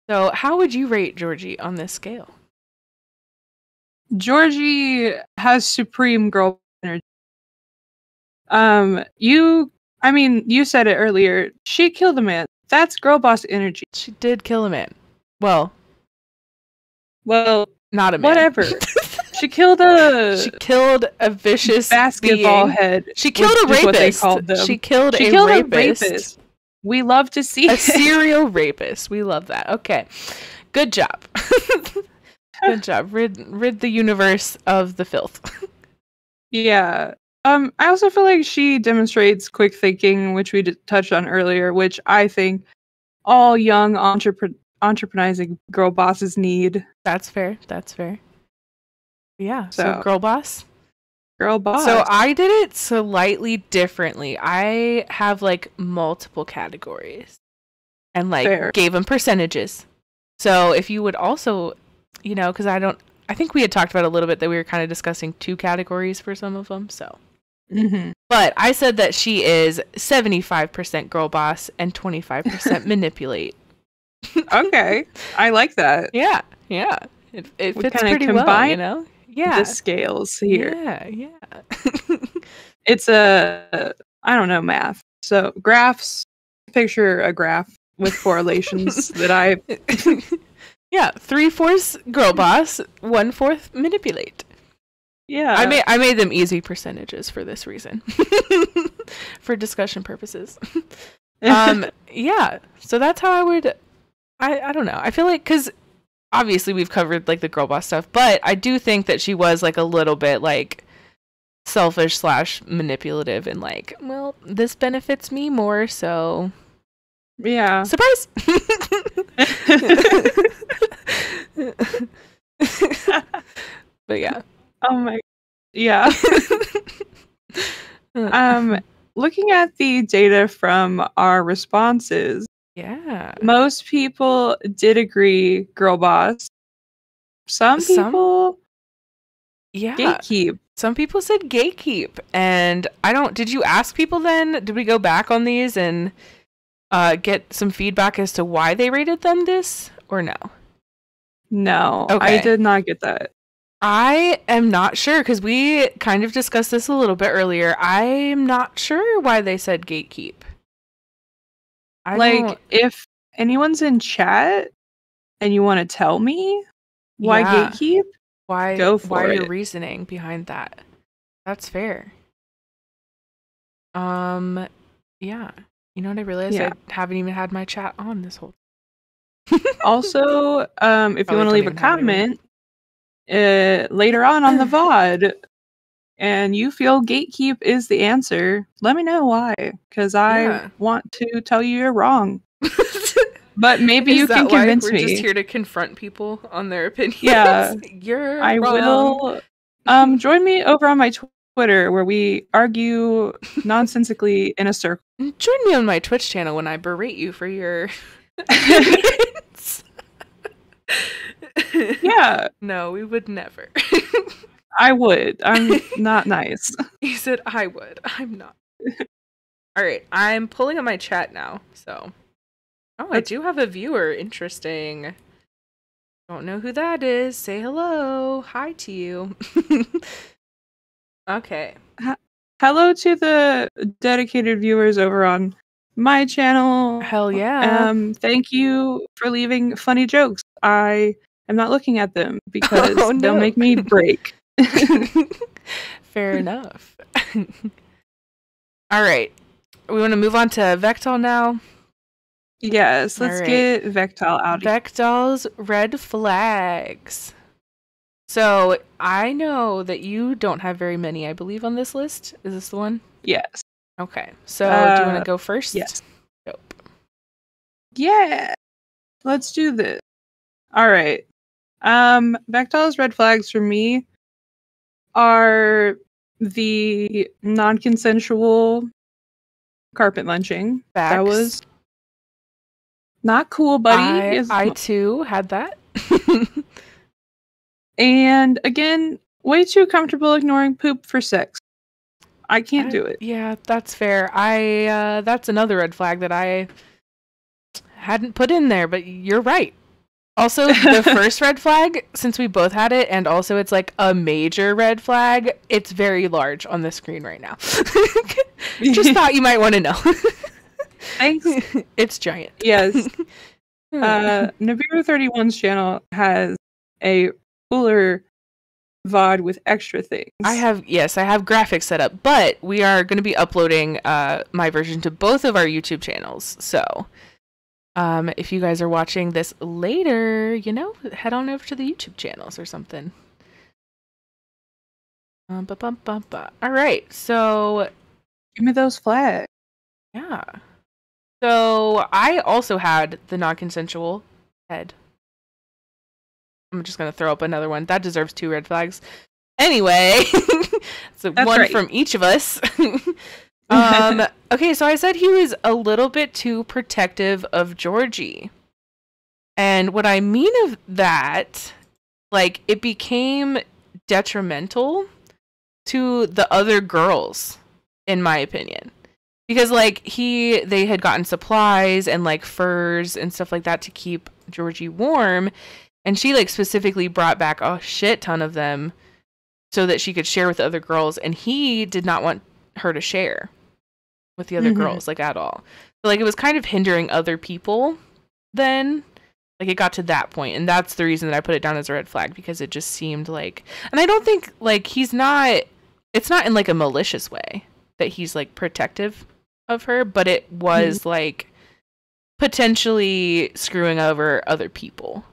So how would you rate Georgie on this scale? Georgie has supreme girl energy. Um, you, I mean, you said it earlier. She killed a man. That's girl boss energy. She did kill a man. Well, Well, not a man. whatever. she killed a she killed a vicious basketball being. head. She killed a which what they rapist. called them. She killed She a killed rapist. a rapist. We love to see A it. serial rapist. We love that. Okay. Good job. Good job. Rid rid the universe of the filth. Yeah. Um, I also feel like she demonstrates quick thinking, which we d- touched on earlier, which I think all young entrepre- entrepreneuring girl bosses need. That's fair. That's fair. Yeah. So, So- girl boss. Girl boss. So I did it slightly differently. I have like multiple categories and like Fair. gave them percentages. So if you would also, you know, because I don't, I think we had talked about a little bit that we were kind of discussing two categories for some of them. So, Mhm. but I said that she is 75% girl boss and 25% manipulate. okay, I like that. Yeah. Yeah. It, it We fits pretty well, you know? Yeah. The scales here. Yeah. Yeah. It's a I don't know math. So graphs. Picture a graph with correlations that I yeah, three fourths girl boss, one fourth manipulate. yeah. I made I made them easy percentages for this reason, for discussion purposes. Um, yeah, so that's how I would. I I don't know. I feel like because obviously we've covered like the girl boss stuff, but I do think that she was like a little bit like selfish slash manipulative and like, well, this benefits me more, so yeah. surprise. but yeah. Oh my. Yeah. um looking at the data from our responses, yeah. most people did agree girl boss. Some Some- people Yeah. gatekeep. Some people said gatekeep, and I don't. Did you ask people then? Did we go back on these and uh, get some feedback as to why they rated them this or no? No, I did not get that. I am not sure because we kind of discussed this a little bit earlier. I'm not sure why they said gatekeep. I like, don't- if anyone's in chat and you want to tell me why Yeah. gatekeep, why go for why for your reasoning behind that. That's fair. Um yeah. You know what I realized? Yeah. I haven't even had my chat on this whole also, um, if you want to leave a don't even have comment uh, later on on the VOD and you feel gatekeep is the answer, let me know why. Because I Yeah. want to tell you you're wrong. But maybe you can convince we're me. just here to confront people on their opinions. Yeah. You're I wrong. will. Um, join me over on my Twitter where we argue nonsensically in a circle. Join me on my Twitch channel when I berate you for your. Yeah, No, we would never. I would. I'm not nice. he said I would. I'm not. All right, I'm pulling up my chat now. So, oh, I do have a viewer. Interesting. Don't know who that is. Say hello. Hi to you. okay. Hello to the dedicated viewers over on my channel. Hell yeah. Um, thank you for leaving funny jokes. I am not looking at them because Oh, they'll make me break. Fair enough. All right. We want to move on to Vektal now. Yes, let's Alright. get Vektal out. of Vektal's red flags. So I know that you don't have very many, I believe, on this list. Is this the one? Yes. Okay. So do you want Uh, to go first? yes. Dope. Yeah. Let's do this. All right. Um, Vektal's red flags for me are the non-consensual carpet munching. That was not cool, buddy. I, Is- I too had that. and again, way too comfortable ignoring poop for sex. I can't I- do it. Yeah, that's fair. I uh that's another red flag that I hadn't put in there, but you're right. Also, the first red flag, since we both had it, and also it's like a major red flag, it's very large on the screen right now. Just thought you might want to know. Thanks. it's giant. Yes. Uh, Nabiru31's channel has a cooler VOD with extra things. I have yes, I have graphics set up, but we are going to be uploading uh my version to both of our YouTube channels. So, um if you guys are watching this later, you know, head on over to the YouTube channels or something. Um, ba, bum, bum, ba. All right. So, Give me those flags. yeah. So, I also had the non-consensual head. I'm just going to throw up another one. That deserves two red flags. Anyway, so That's one right. from each of us. um, okay, so I said he was a little bit too protective of Georgie. And what I mean of that, like, it became detrimental to the other girls, in my opinion. Because, like, he, they had gotten supplies and, like, furs and stuff like that to keep Georgie warm. And she, like, specifically brought back a shit ton of them so that she could share with the other girls. And he did not want her to share with the other Mhm. girls, like, at all. So, like, it was kind of hindering other people then. Like, it got to that point, And that's the reason that I put it down as a red flag because it just seemed like. And I don't think, like, he's not. It's not in, like, a malicious way that he's, like, protective of her, but it was, like, potentially screwing over other people.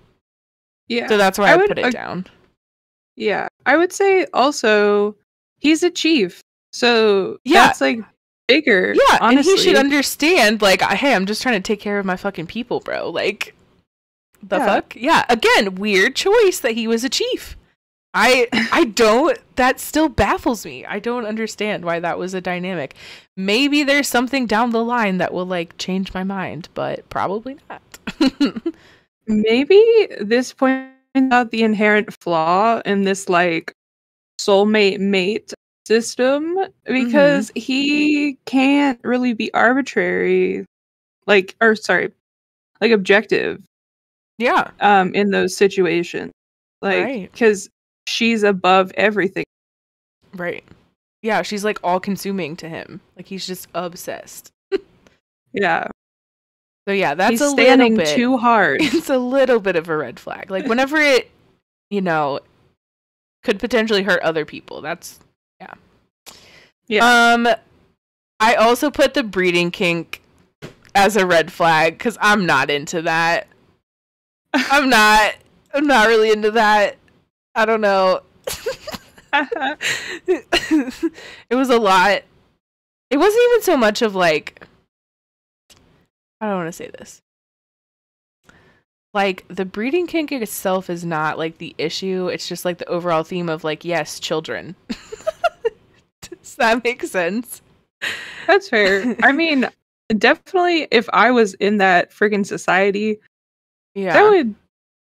Yeah. So that's why I I, would put it ag- down. yeah. I would say also he's a chief. So Yeah. that's like bigger. Yeah, honestly. and he should understand, like, hey, I'm just trying to take care of my fucking people, bro. Like, the Yeah. fuck? Yeah. Again, weird choice that he was a chief. I I don't. That still baffles me. I don't understand why that was a dynamic. Maybe there's something down the line that will like change my mind, but probably not. Maybe this points out the inherent flaw in this like soulmate mate system because he can't really be arbitrary, like or sorry, like objective. Yeah. um in those situations. Like Right. cuz she's above everything. Right. Yeah, she's like all consuming to him. Like he's just obsessed. Yeah. So yeah, that's He's a standing little bit too hard. it's a little bit of a red flag. Like whenever it, you know, could potentially hurt other people. That's yeah. Yeah. Um I also put the breeding kink as a red flag cuz I'm not into that. I'm not I'm not really into that. I don't know. it was a lot. It wasn't even so much of like I don't want to say this. Like the breeding kink itself is not like the issue. It's just like the overall theme of like yes, children. That makes sense? That's fair. I mean, definitely if I was in that freaking society, Yeah. that would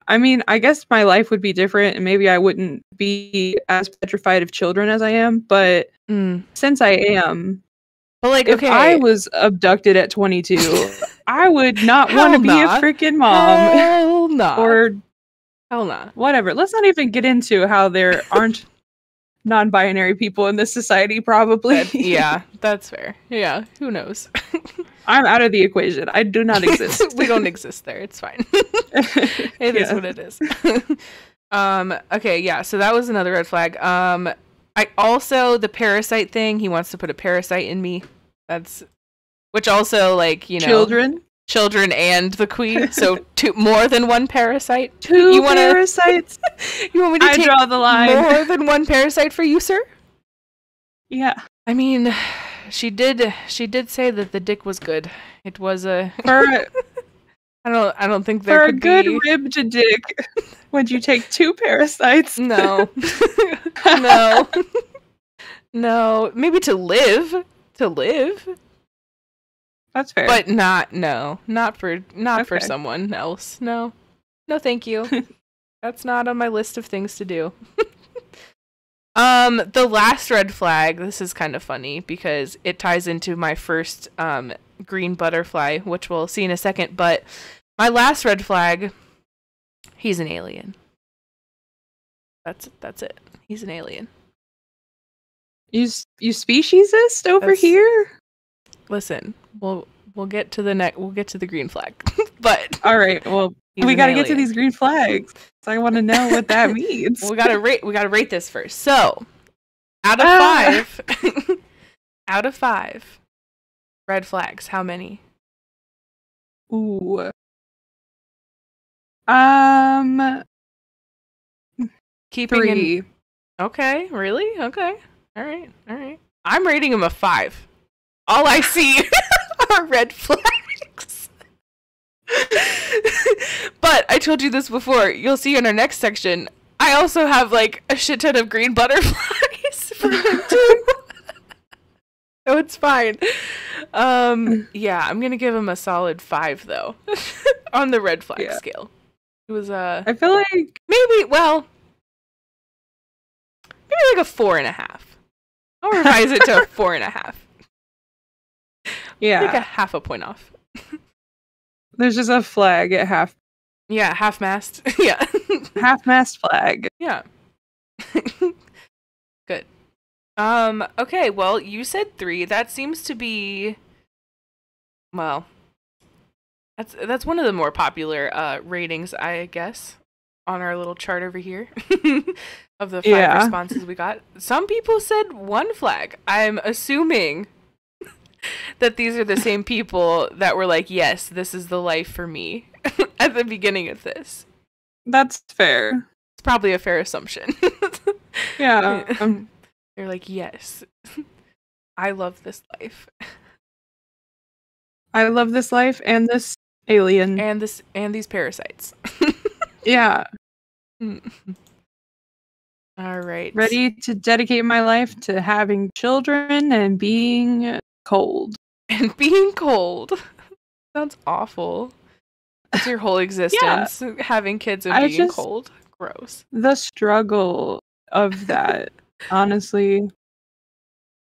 I mean, I guess my life would be different and maybe I wouldn't be as petrified of children as I am, but Mm. since I am, But like if okay, I was abducted at 22, I would not want to be nah. a freaking mom hell nah. or hell nah. whatever. Let's not even get into how there aren't non-binary people in this society probably. That- yeah, that's fair. Yeah, who knows? I'm out of the equation. I do not exist. we don't exist there. It's fine. It is Yeah. what it is. um. Okay. Yeah. So that was another red flag. Um. I also the parasite thing. He wants to put a parasite in me. That's which also like you know Children, children and the queen. So two more than one parasite. two You wanna- parasites. You want me to I take draw the line. more than one parasite for you, sir? Yeah, I mean, she did. She did say that the dick was good. It was a. for I don't. I don't think there for a good be. ribbed dick, would you take two parasites? No. no. no. Maybe to live. To live. That's fair. But not no. Not for not for someone else. No. No thank you. That's not on my list of things to do. um the last red flag, this is kind of funny because it ties into my first um green butterfly, which we'll see in a second, but my last red flag, he's an alien. That's that's it. He's an alien. you you speciesist over That's- here. Listen, we'll we'll get to the next. We'll get to the green flag, but All right. Well, we got to get to these green flags. So I want to know what that means. We gotta rate. We gotta rate this first. So, out of Ah. five, out of five, red flags. How many? Ooh. Um, Keeping in. three. Okay, really? Okay. All right. All right. I'm rating him a five. All I see are red flags. but I told you this before. You'll see in our next section. I also have like a shit ton of green butterflies for him too. so it's fine. Um, yeah, I'm gonna give him a solid five though, on the red flag Yeah. scale. It was uh I feel like maybe well maybe like a four and a half. I'll revise it to a four and a half. Yeah, Like a half a point off. there's just a flag at half Yeah, half mast. yeah. half mast flag. yeah. Good. Um, okay, well, you said three. That seems to be well that's that's one of the more popular uh ratings, I guess, on our little chart over here of the five Yeah. responses we got. Some people said one flag. I'm assuming that these are the same people that were like, "Yes, this is the life for me." at the beginning of this. That's fair. It's probably a fair assumption. Yeah. Um, They're like, "Yes. I love this life." I love this life and this alien. And this and these parasites. yeah. All right. Ready to dedicate my life to having children and being cold. And being cold. Sounds awful. That's your whole existence. Having kids and I being just- cold. Gross. The struggle of that, honestly.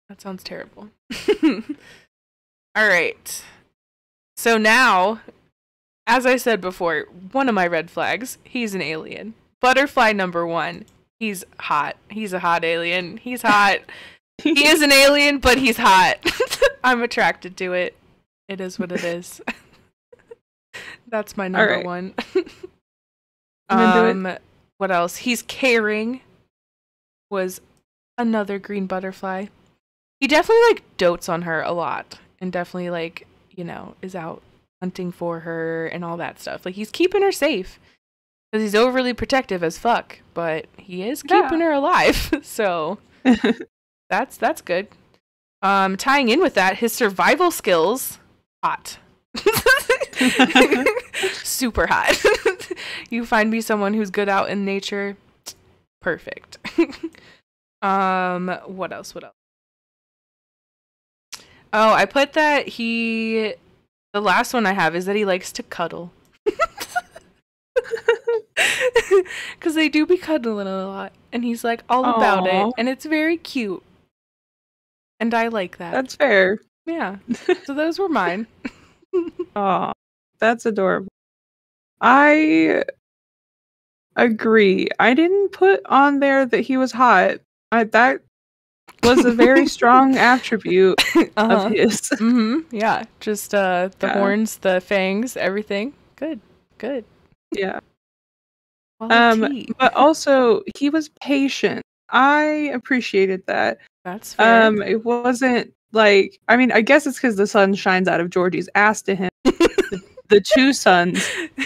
That sounds terrible. All right. So now as I said before, one of my red flags, he's an alien. Butterfly number one, he's hot. He's a hot alien. He's hot. He is an alien, but he's hot. I'm attracted to it. It is what it is. That's my number right. one. Um, what else? He's caring. Was another green butterfly. He definitely like dotes on her a lot, and definitely like you know is out hunting for her and all that stuff. Like he's keeping her safe because he's overly protective as fuck, but he is Yeah. keeping her alive. so that's that's good. Um, tying in with that, his survival skills hot. Super hot. you find me someone who's good out in nature, perfect. um, what else? What else? Oh, I put that he. The last one I have is that he likes to cuddle. Because they do be cuddling a lot, and he's like all about it, and it's very cute. And I like that. That's fair. yeah. So those were mine. Aw, that's adorable. I agree. I didn't put on there that he was hot. I, that was a very strong attribute Uh-huh. of his. Mm-hmm. Yeah. Just uh the Yeah. horns, the fangs, everything. Good. Good. Yeah. Um, but also he was patient. I appreciated that. That's fair. Um, it wasn't like I mean, I guess it's because the sun shines out of Georgie's ass to him. the, the two sons,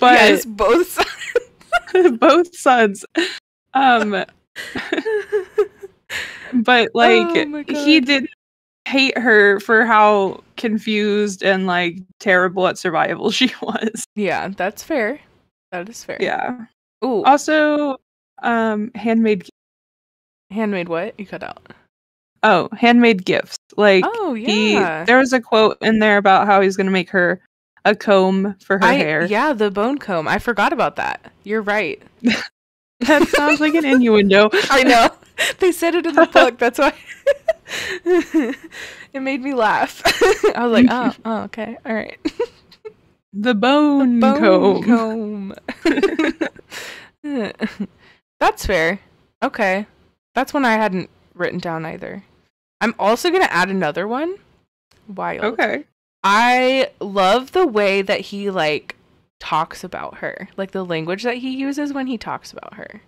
but- yes, both sides. both sons. Um, but like Oh he didn't hate her for how confused and like terrible at survival she was. yeah, that's fair. That is fair. Yeah. Ooh, Also, um, handmade. handmade what? You cut out. Oh, handmade gifts. Like Oh he, yeah. there was a quote in there about how he's gonna make her a comb for her I, hair. Yeah, the bone comb. I forgot about that. You're right. That sounds like an innuendo. I know. They said it in the book. That's why it made me laugh. I was like, oh, oh okay, all right. The bone, Bone comb. comb. That's fair. Okay. That's one I hadn't written down either. I'm also going to add another one. Wild. Okay. I love the way that he like talks about her. Like the language that he uses when he talks about her.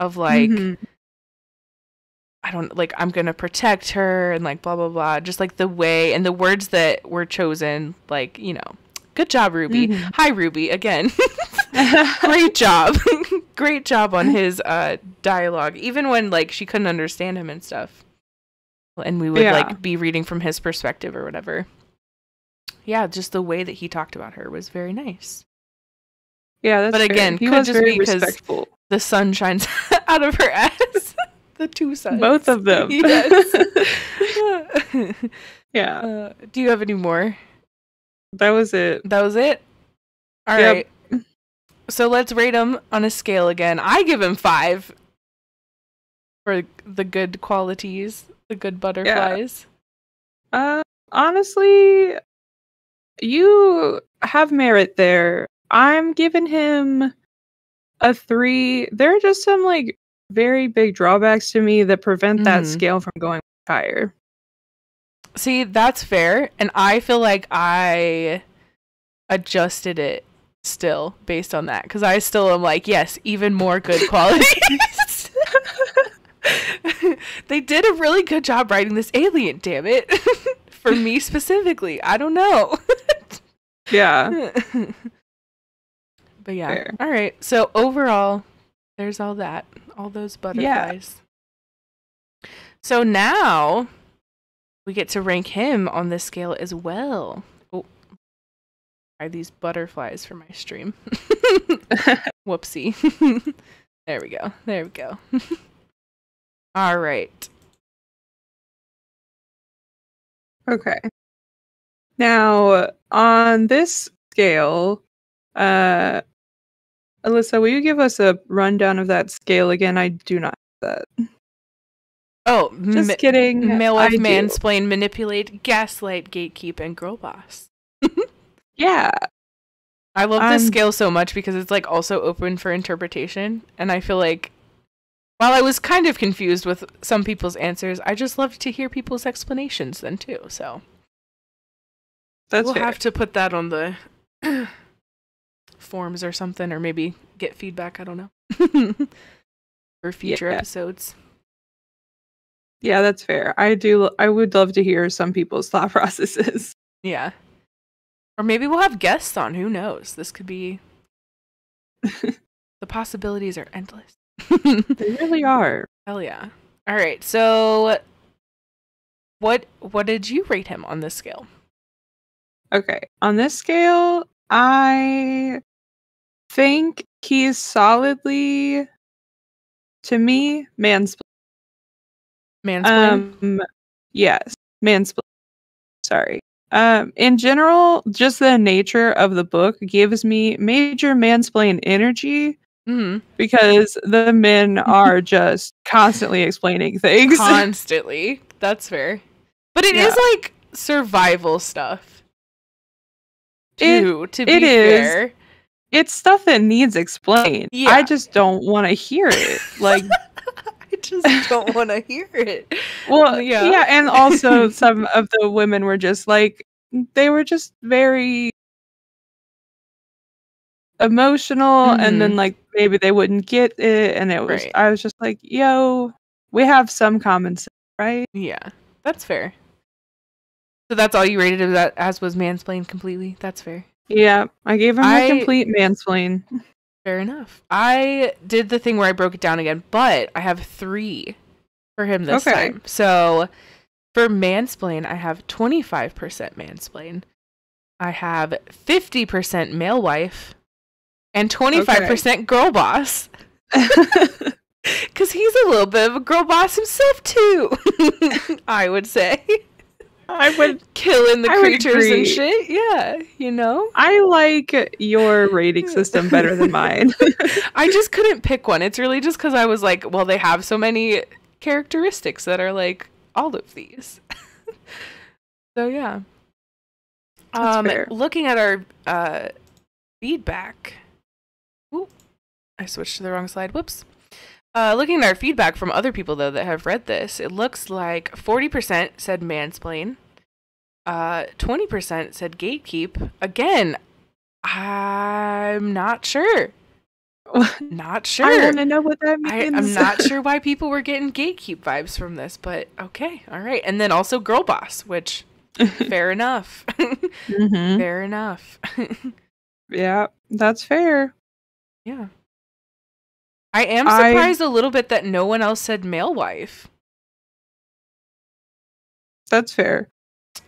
Of like Mhm. I don't like I'm going to protect her and like blah blah blah. Just like the way and the words that were chosen like, you know. Good job, Ruby. Mhm. Hi Ruby again. Great job. Great job on his uh dialogue even when like she couldn't understand him and stuff. And we would Yeah. like be reading from his perspective or whatever. Yeah, just the way that he talked about her was very nice. Yeah, that's But fair. again, he could was just very be 'cause- respectful. The sun shines out of her ass. the two suns. Both of them. Yes. Yeah, uh, do you have any more? that was it. That was it? All right. Yep. So let's rate him on a scale again. I give him five for the good qualities, the good butterflies. Uh, honestly, you have merit there. I'm giving him a three. There are just some like very big drawbacks to me that prevent that Mhm. scale from going higher. See, that's fair. And I feel like I adjusted it still based on that because I still am like, yes, even more good qualities. they did a really good job writing this alien, damn it. For me specifically. I don't know. Yeah, but yeah. Fair. All right. So overall, there's all that. All those butterflies. Yeah. So now we get to rank him on this scale as well. Oh, are these butterflies for my stream. Whoopsie. there we go. There we go. All right. Okay. Now, on this scale, uh Alyssa, will you give us a rundown of that scale again? I do not have that. Oh, Just ma- kidding. male wife, do. mansplain, manipulate, gaslight, gatekeep, and girl boss. Yeah. I love this scale so much because it's like also open for interpretation, and I feel like while I was kind of confused with some people's answers, I just loved to hear people's explanations then too. So That's we'll fair. have to put that on the forms or something, or maybe get feedback. I don't know for future Yeah. episodes. yeah, that's fair. I do. I would love to hear some people's thought processes. Yeah, or maybe we'll have guests on. Who knows? This could be. the possibilities are endless. They really are. Hell yeah. All right. So what what did you rate him on this scale? Okay. On this scale, I think he's solidly, to me, mansplaining. Mansplain? Um, yes, mansplaining. Sorry. Um, in general, just the nature of the book gives me major mansplain energy hmm because the men are just constantly explaining things. Constantly. That's fair. But it is Yeah. like survival stuff. It- Too, to be it is. fair. it's stuff that needs explained. Yeah. I just don't want to hear it. Like, I just don't want to hear it. well, Yeah. yeah. and also some of the women were just like, they were just very emotional, and then mm-hmm. like maybe they wouldn't get it, and it was. Right. I was just like, yo, we have some common sense, right? Yeah. That's fair. So that's all you rated it that as was mansplained completely. That's fair. Yeah, I gave him I- a complete mansplain. Fair enough. I did the thing where I broke it down again, but I have three for him this Okay. time. So for mansplain, I have 25% mansplain. I have 50% male wife and 25% girl boss. Because he's a little bit of a girl boss himself, too. I would say. I would Killing the I creatures and shit. Yeah, you know? I like your rating system better than mine. I just couldn't pick one. It's really just because I was like, well, they have so many characteristics that are like all of these. so yeah. That's um, fair. looking at our uh, feedback. I switched to the wrong slide. Whoops. Uh, looking at our feedback from other people though that have read this, it looks like forty percent said mansplain, uh, twenty percent said gatekeep. Again, I'm not sure. Not sure. I want to know what that means. I, am not sure why people were getting gatekeep vibes from this, but okay, all right. And then also girl boss, which fair enough. Mhm. fair enough. Yeah, that's fair. yeah. I am surprised a little bit that no one else said male wife. That's fair.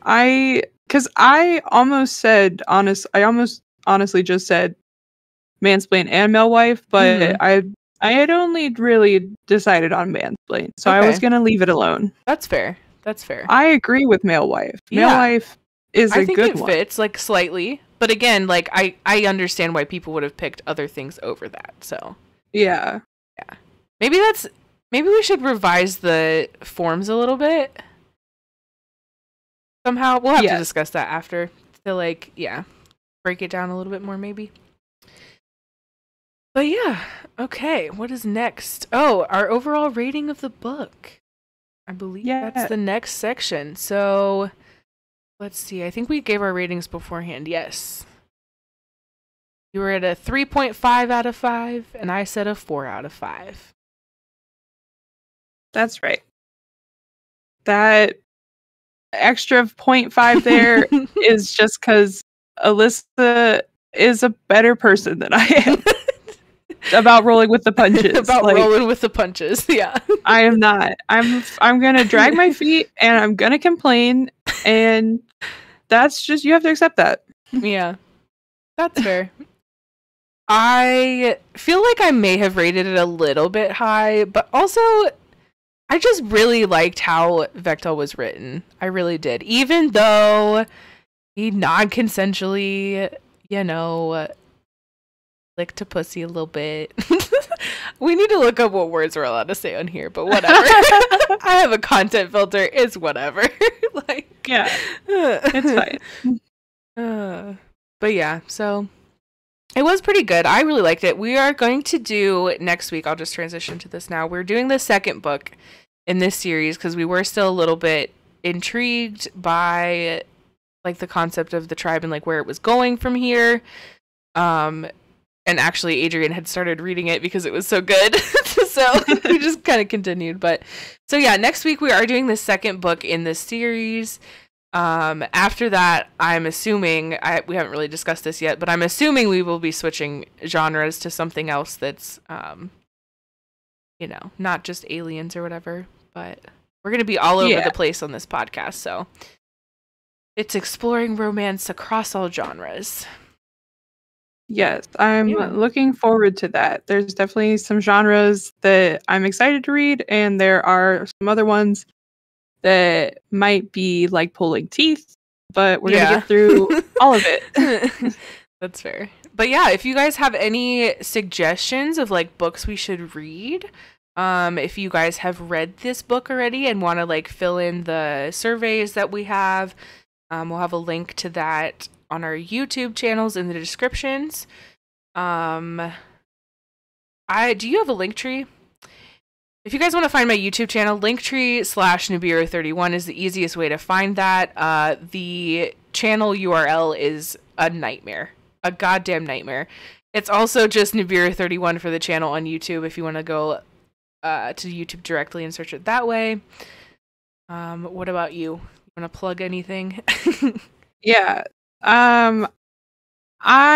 I because I almost said honest. I almost honestly just said mansplain and male wife, but Mhm. I I had only really decided on mansplain, so I was gonna leave it alone. That's fair. That's fair. I agree with male wife. Male Yeah. wife is I a think good it one. fits like slightly, but again, like I I understand why people would have picked other things over that. So Yeah. Yeah. Maybe that's maybe we should revise the forms a little bit. Somehow we'll have to discuss that after to like yeah break it down a little bit more maybe. But yeah, okay. What is next? Oh, our overall rating of the book. I believe Yeah. that's the next section. So let's see. I think we gave our ratings beforehand. Yes. You were at a 3.5 out of 5, and I said a 4 out of 5. That's right. That extra 0.5 there is just because Alyssa is a better person than I am about rolling with the punches. About Like, rolling with the punches. Yeah. I am not. I'm I'm gonna drag my feet and I'm gonna complain, and that's just you have to accept that. yeah. That's fair. I feel like I may have rated it a little bit high, but also I just really liked how Vektal was written. I really did. Even though he non consensually, you know, licked a pussy a little bit. we need to look up what words we're allowed to say on here, but whatever. I have a content filter. It's whatever. like, Yeah, it's fine. Uh, but yeah, so It was pretty good. I really liked it. We are going to do next week. I'll just transition to this now. We're doing the second book in this series because we were still a little bit intrigued by like the concept of the tribe and like where it was going from here. Um and actually Adrian had started reading it because it was so good. so we just kind of continued. But so yeah, next week we are doing the second book in this series. Um, after that, I'm assuming I we haven't really discussed this yet, but I'm assuming we will be switching genres to something else that's um, you know, not just aliens or whatever. But we're gonna be all over yeah. the place on this podcast, so it's exploring romance across all genres. Yes, I'm yeah. looking forward to that. There's definitely some genres that I'm excited to read, and there are some other ones that might be like pulling teeth, but we're yeah. gonna get through all of it. That's fair. But yeah, if you guys have any suggestions of like books we should read, um, if you guys have read this book already and want to like fill in the surveys that we have, um, we'll have a link to that on our YouTube channels in the descriptions. Um, I do you have a link tree? If you guys want to find my YouTube channel, Linktree slash Nabiru31 is the easiest way to find that. Uh, the channel URL is a nightmare, a goddamn nightmare. It's also just Nabiru31 for the channel on YouTube if you want to go uh, to YouTube directly and search it that way. Um, what about you? You want to plug anything? yeah. Um, I